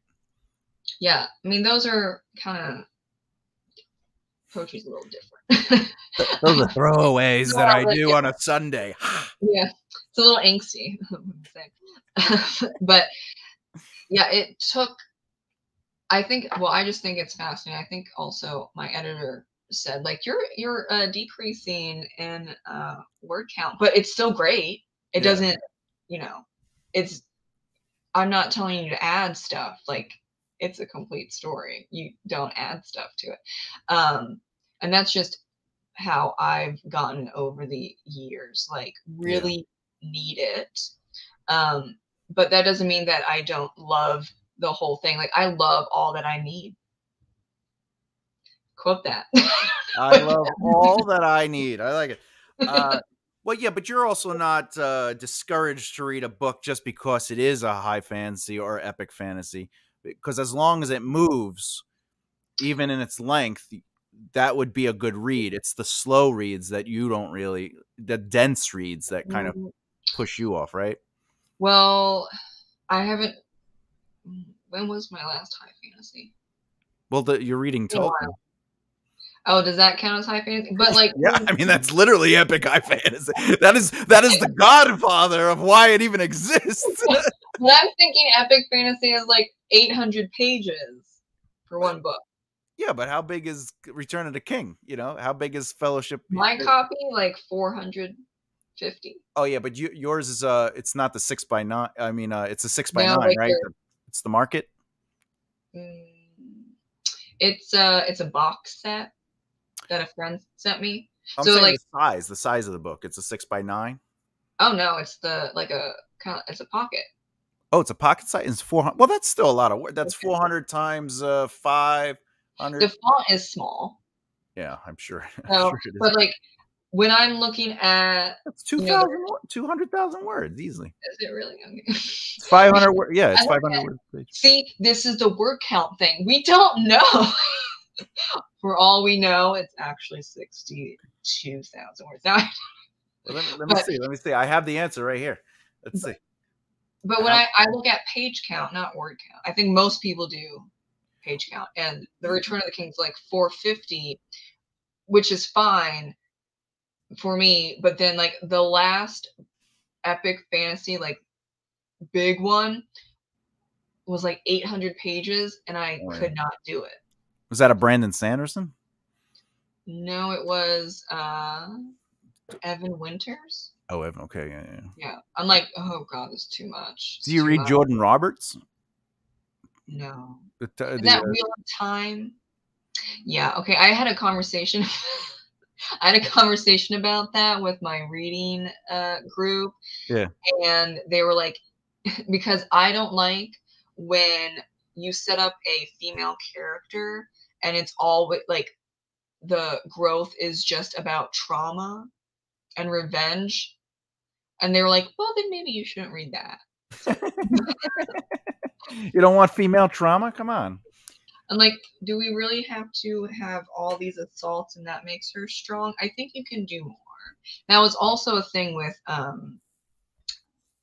yeah, I mean those are kind of poetry's a little different. those are throwaways that i do on a sunday yeah, it's a little angsty. I would say. but yeah, it took I think well, I just think it's fascinating. I think also my editor said like you're you're uh, decreasing in uh, word count, but it's still great. It Yeah. doesn't, you know, it's. I'm not telling you to add stuff. Like it's a complete story. You don't add stuff to it, um, and that's just how I've gotten over the years. Like really need it, um, but that doesn't mean that I don't love the whole thing. Like I love all that I need. Quote that. i love all that i need i like it uh well yeah but you're also not uh discouraged to read a book just because it is a high fantasy or epic fantasy because as long as it moves even in its length that would be a good read it's the slow reads that you don't really the dense reads that kind of Mm, push you off right Well, I haven't. When was my last high fantasy? well the, you're reading tolkien Oh, does that count as high fantasy? But like, yeah i mean that's literally epic high fantasy that is that is the godfather of why it even exists when I'm thinking epic fantasy is like 800 pages for one book. Yeah, but how big is Return of the King? You know, how big is Fellowship? My copy like 450. Oh yeah, but you, yours is uh, it's not the six by nine. I mean, uh, it's a six by No, nine, like right? It's the market. Mm, It's uh, it's a box set that a friend sent me. I'm So, like- the size, the size of the book. It's a six by nine. Oh no, it's the like a kind of it's a pocket. Oh, it's a pocket size. It's four hundred. Well, that's still a lot of work. That's Okay. four hundred times uh five hundred. The font is small, yeah, I'm sure. I'm sure but like when I'm looking at, That's two you know, thousand, two hundred thousand words easily. is it really? Okay. It's five hundred words. Yeah, it's I five look hundred at- words. See, this is the word count thing. We don't know. For all we know, it's actually 62,000 words. Now, Well, let, me, let me But- see. Let me see. I have the answer right here. Let's see. but when I, I look at page count, not word count, I think most people do page count, and the Return of the King's like 450, which is fine for me. But then like the last epic fantasy like big one was like 800 pages, and I could not do it. Was that a Brandon Sanderson? No, it was uh Evan Winters. Oh, Evan. Okay, yeah, yeah. Yeah, I'm like, oh god, it's too much. Do you read much." Jordan Roberts? No. The, the, that uh, real time. Yeah. Okay. I had a conversation. I had a conversation about that with my reading uh, group. Yeah. And they were like, because I don't like when you set up a female character and it's all like the growth is just about trauma and revenge. And they were like, well, then maybe you shouldn't read that. you don't want female trauma? Come on. I'm like, do we really have to have all these assaults and that makes her strong? I think you can do more. Now, it's also a thing with um,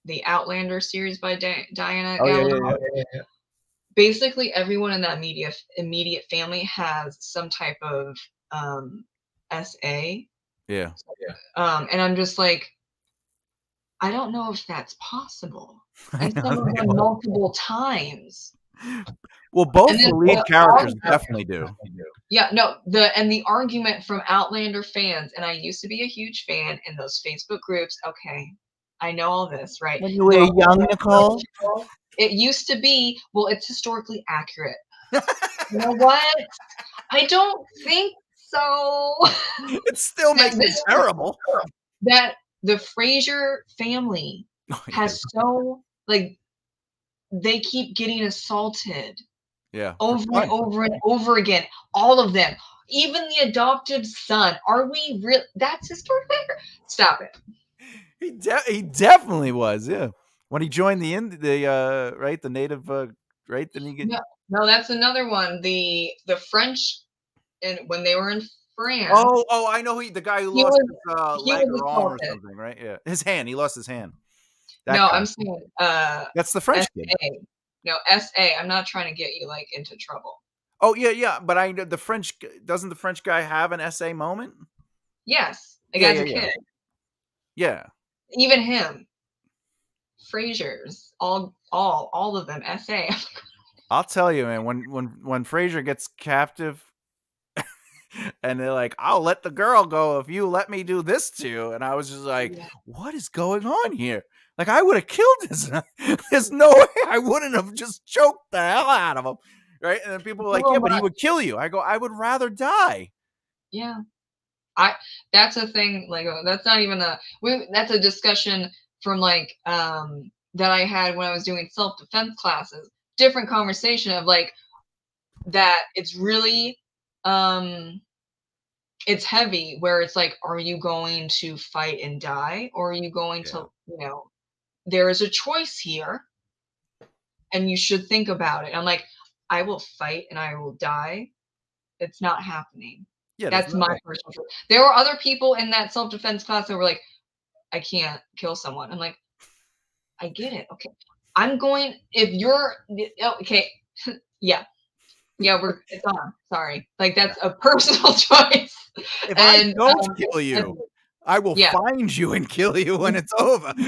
the Outlander series by Di- Diana Oh, yeah, yeah, yeah. Basically, everyone in that media immediate family has some type of um, SA, Yeah. um, and I'm just like, I don't know if that's possible. And some of them multiple times. Well, both then the lead the characters arc- definitely do. Yeah, no, the and the argument from Outlander fans, and I used to be a huge fan in those Facebook groups. Okay, I know all this, right? When you were young, Nicole. It used to be, well, it's historically accurate. you know what? I don't think so. It still makes it terrible. that the Fraser family Oh, yeah. has so like they keep getting assaulted yeah. over and over and over again. All of them, even the adoptive son. Are we real? That's historically accurate. Stop it. He de- he definitely was. Yeah. When he joined the Ind- the uh right the native uh right then he get No. No, that's another one. The the French, and when they were in France. Oh, oh, I know he the guy who He lost was- his uh, leg or arm or something, right? Yeah, his hand. He lost his hand. That no, guy. I'm saying uh That's the French kid. SA. No, SA. I'm not trying to get you like into trouble. Oh yeah, yeah. But I the French doesn't the French guy have an SA moment? Yes, like Yeah, as a yeah, yeah. kid, Yeah. even him. Frasers, all, all, all of them. SA. I'll tell you, man. When when when Fraser gets captive, and they're like, "I'll let the girl go if you let me do this to you," and I was just like, Yeah. "What is going on here?" Like I would have killed this. There's no way I wouldn't have just choked the hell out of him, right? And then people were like, "Yeah, but he would kill you." I go, "I would rather die." Yeah. I that's a thing like uh, that's not even a we that's a discussion from like um that I had when I was doing self-defense classes. Different conversation of like that it's really um it's heavy where it's like are you going to fight and die or are you going to you know there is a choice here and you should think about it. I'm like I will fight and I will die. It's not happening Yeah, that's my personal choice. There were other people in that self defense class that were like, I can't kill someone. I'm like, I get it. Okay. I'm going, if you're, oh, okay. yeah. Yeah, we're, it's on. Sorry. Like, that's a personal choice. If I don't um, kill and- you, I will yeah. find you and kill you when it's over.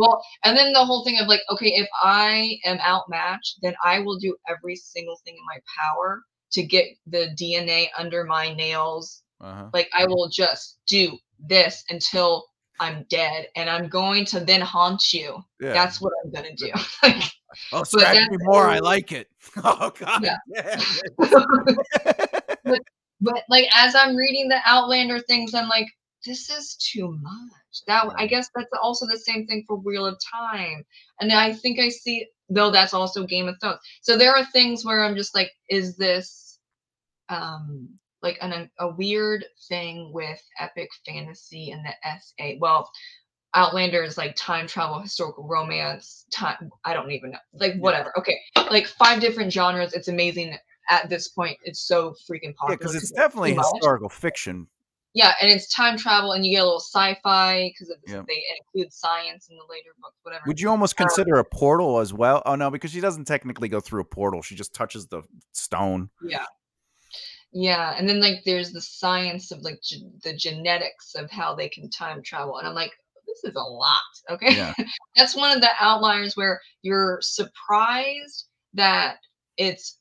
Well, and then the whole thing of like, okay, if I am outmatched, then I will do every single thing in my power to get the DNA under my nails uh-huh. like I will just do this until I'm dead and I'm going to then haunt you. Yeah. That's what I'm gonna do. Like, oh, scratch me more. I like it. Oh God. Yeah. Yeah. but like as I'm reading the Outlander things, I'm like, this is too much. That I guess that's also the same thing for Wheel of Time. And I think I see though that's also Game of Thrones. So there are things where I'm just like, is this um like an, a weird thing with epic fantasy and the SA? Well, Outlander is like time travel, historical romance, time. I don't even know. Like whatever. Okay, like five different genres. It's amazing. At this point, it's so freaking popular. because it's definitely historical fiction. Yeah, and it's time travel, and you get a little sci-fi because Yep. they include science in the later books, whatever. Would you almost Um, consider a portal as well? Oh no, because she doesn't technically go through a portal. She just touches the stone. Yeah. Yeah, and then like there's the science of like ge- the genetics of how they can time travel, and I'm like, this is a lot. Okay, Yeah. that's one of the outliers where you're surprised that it's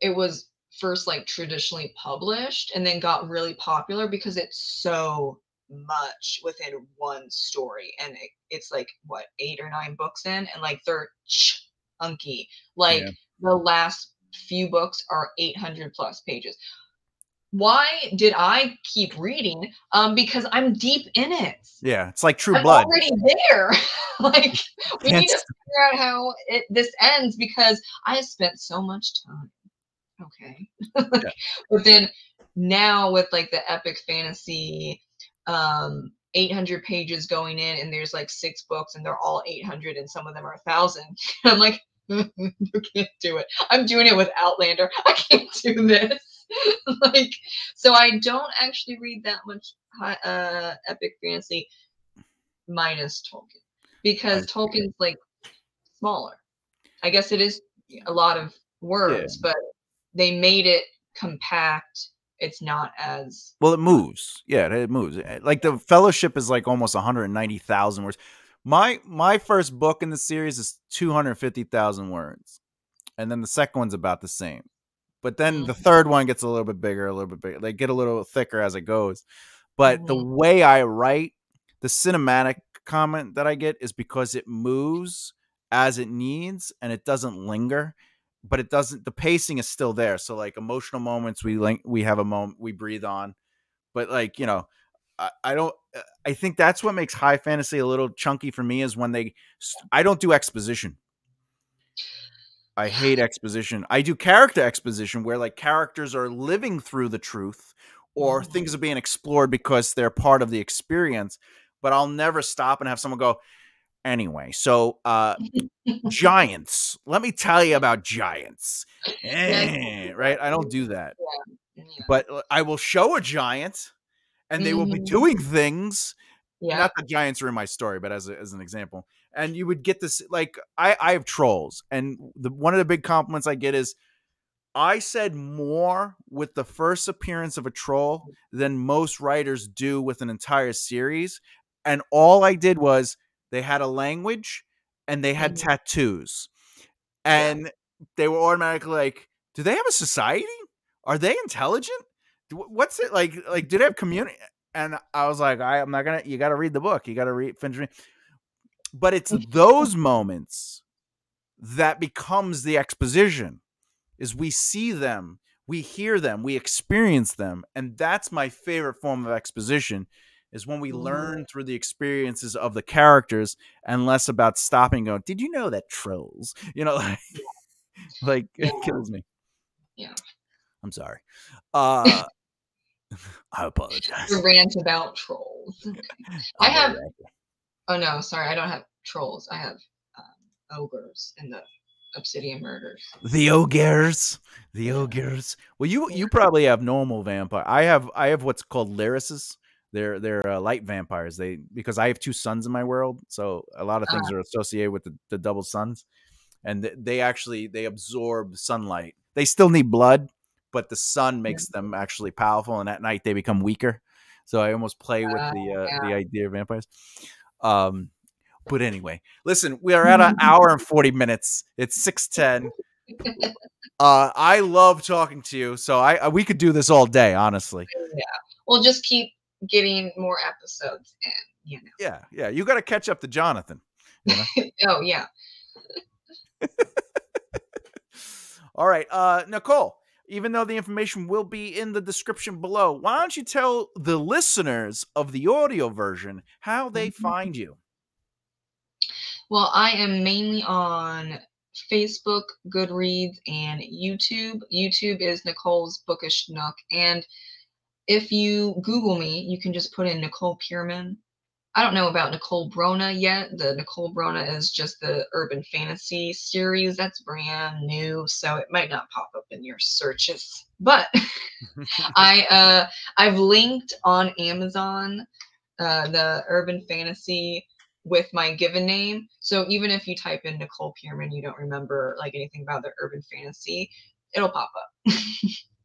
it was first like traditionally published and then got really popular because it's so much within one story and it, it's like what eight or nine books in and like they're chunky like Yeah. the last few books are 800 plus pages why did i keep reading um because i'm deep in it Yeah, it's like True I'm Blood. already there. like we need to figure out how it, this ends because I have spent so much time. Okay, Yeah. but then now with like the epic fantasy, um, 800 pages going in, and there's like six books, and they're all 800, and some of them are a thousand. I'm like, you can't do it. I'm doing it with Outlander. I can't do this. like, so I don't actually read that much uh, epic fantasy minus Tolkien because. Tolkien's like smaller. I guess it is a lot of words, but they made it compact. It's not as Well, it moves. Yeah, it moves. Like the Fellowship is like almost 190,000 words. My my first book in the series is 250,000 words. And then the second one's about the same. But then the Mhm. third one gets a little bit bigger, a little bit bigger. They get a little thicker as it goes. But the Mhm. way I write, the cinematic comment that I get is because it moves as it needs and it doesn't linger but it doesn't the pacing is still there so like emotional moments we link we have a moment we breathe on but like you know I, I don't i think that's what makes high fantasy a little chunky for me is when they I don't do exposition. I hate exposition. I do character exposition where like characters are living through the truth or Mhm. things are being explored because they're part of the experience but i'll never stop and have someone go anyway so uh giants. Let me tell you about giants. Eh, right? I don't do that. But uh, I will show a giant, and they will be Mhm. doing things. yeah. Not the giants are in my story, but as a, as an example, and you would get this like I I have trolls, and the one of the big compliments I get is I said more with the first appearance of a troll than most writers do with an entire series, and all I did was they had a language and they had Mhm. tattoos, and they were automatically like, do they have a society? Are they intelligent? What's it like? Like, did they have community? And I was like, I, I'm not gonna. You got to read the book. You got to read finish. reading. But it's those moments that becomes the exposition. Is we see them, we hear them, we experience them, and that's my favorite form of exposition. Is when we Mhm. learn through the experiences of the characters and less about stopping. Going, did you know that trolls? You know, like, like it kills me. Yeah. I'm sorry. Uh, I apologize. The rant about trolls. I have- Oh no, sorry, I don't have trolls. I have um, ogres in the Obsidian Murders. the ogres, the ogres. Well, you you probably have normal vampire. I have I have what's called lyrises. They're they're uh, light vampires. They because I have two suns in my world, so a lot of things are associated with the, the double suns, and th- they actually they absorb sunlight. They still need blood, but the sun makes them actually powerful, and at night they become weaker. So I almost play with Ah, the uh, yeah. the idea of vampires. Um, but anyway, listen, we are at an hour and forty minutes. It's six ten. Uh, I love talking to you, so I I- we could do this all day, honestly. Yeah, we'll just keep getting more episodes you Yeah, yeah. You got to catch up to Jonathan. know. oh yeah. All right, uh, Nicole. Even though the information will be in the description below, why don't you tell the listeners of the audio version how they Mhm. find you? Well, I am mainly on Facebook, Goodreads, and YouTube. YouTube is Nicole's Bookish Nook. And if you Google me, you can just put in Nicole Pierman I don't know about Nicole Brona yet. The Nicole Brona is just the urban fantasy series that's brand new, so it might not pop up in your searches. But I uh I've linked on Amazon uh the urban fantasy with my given name. So even if you type in Nicole Pierman, you don't remember like anything about the urban fantasy, it'll pop up.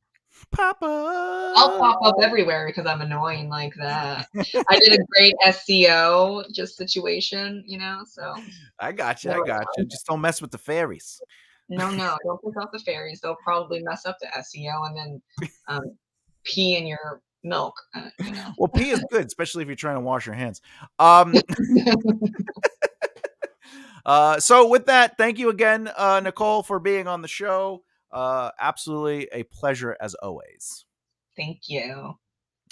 pop up. I'll pop up everywhere because I'm annoying like that. I did a great SEO just situation, you know. So I got you. I got you. Just don't mess with the fairies. No, no, don't piss off the fairies. They'll probably mess up the SEO and then um, pee in your milk. Uh, you know. Well, pee is good, especially if you're trying to wash your hands. Um, uh, so with that, thank you again, uh, Nicole, for being on the show. Uh, absolutely a pleasure as always. Thank you.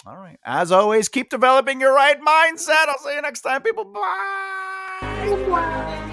All right. As always, keep developing your Write Mindset. I'll see you next time, people. Bye. Bye.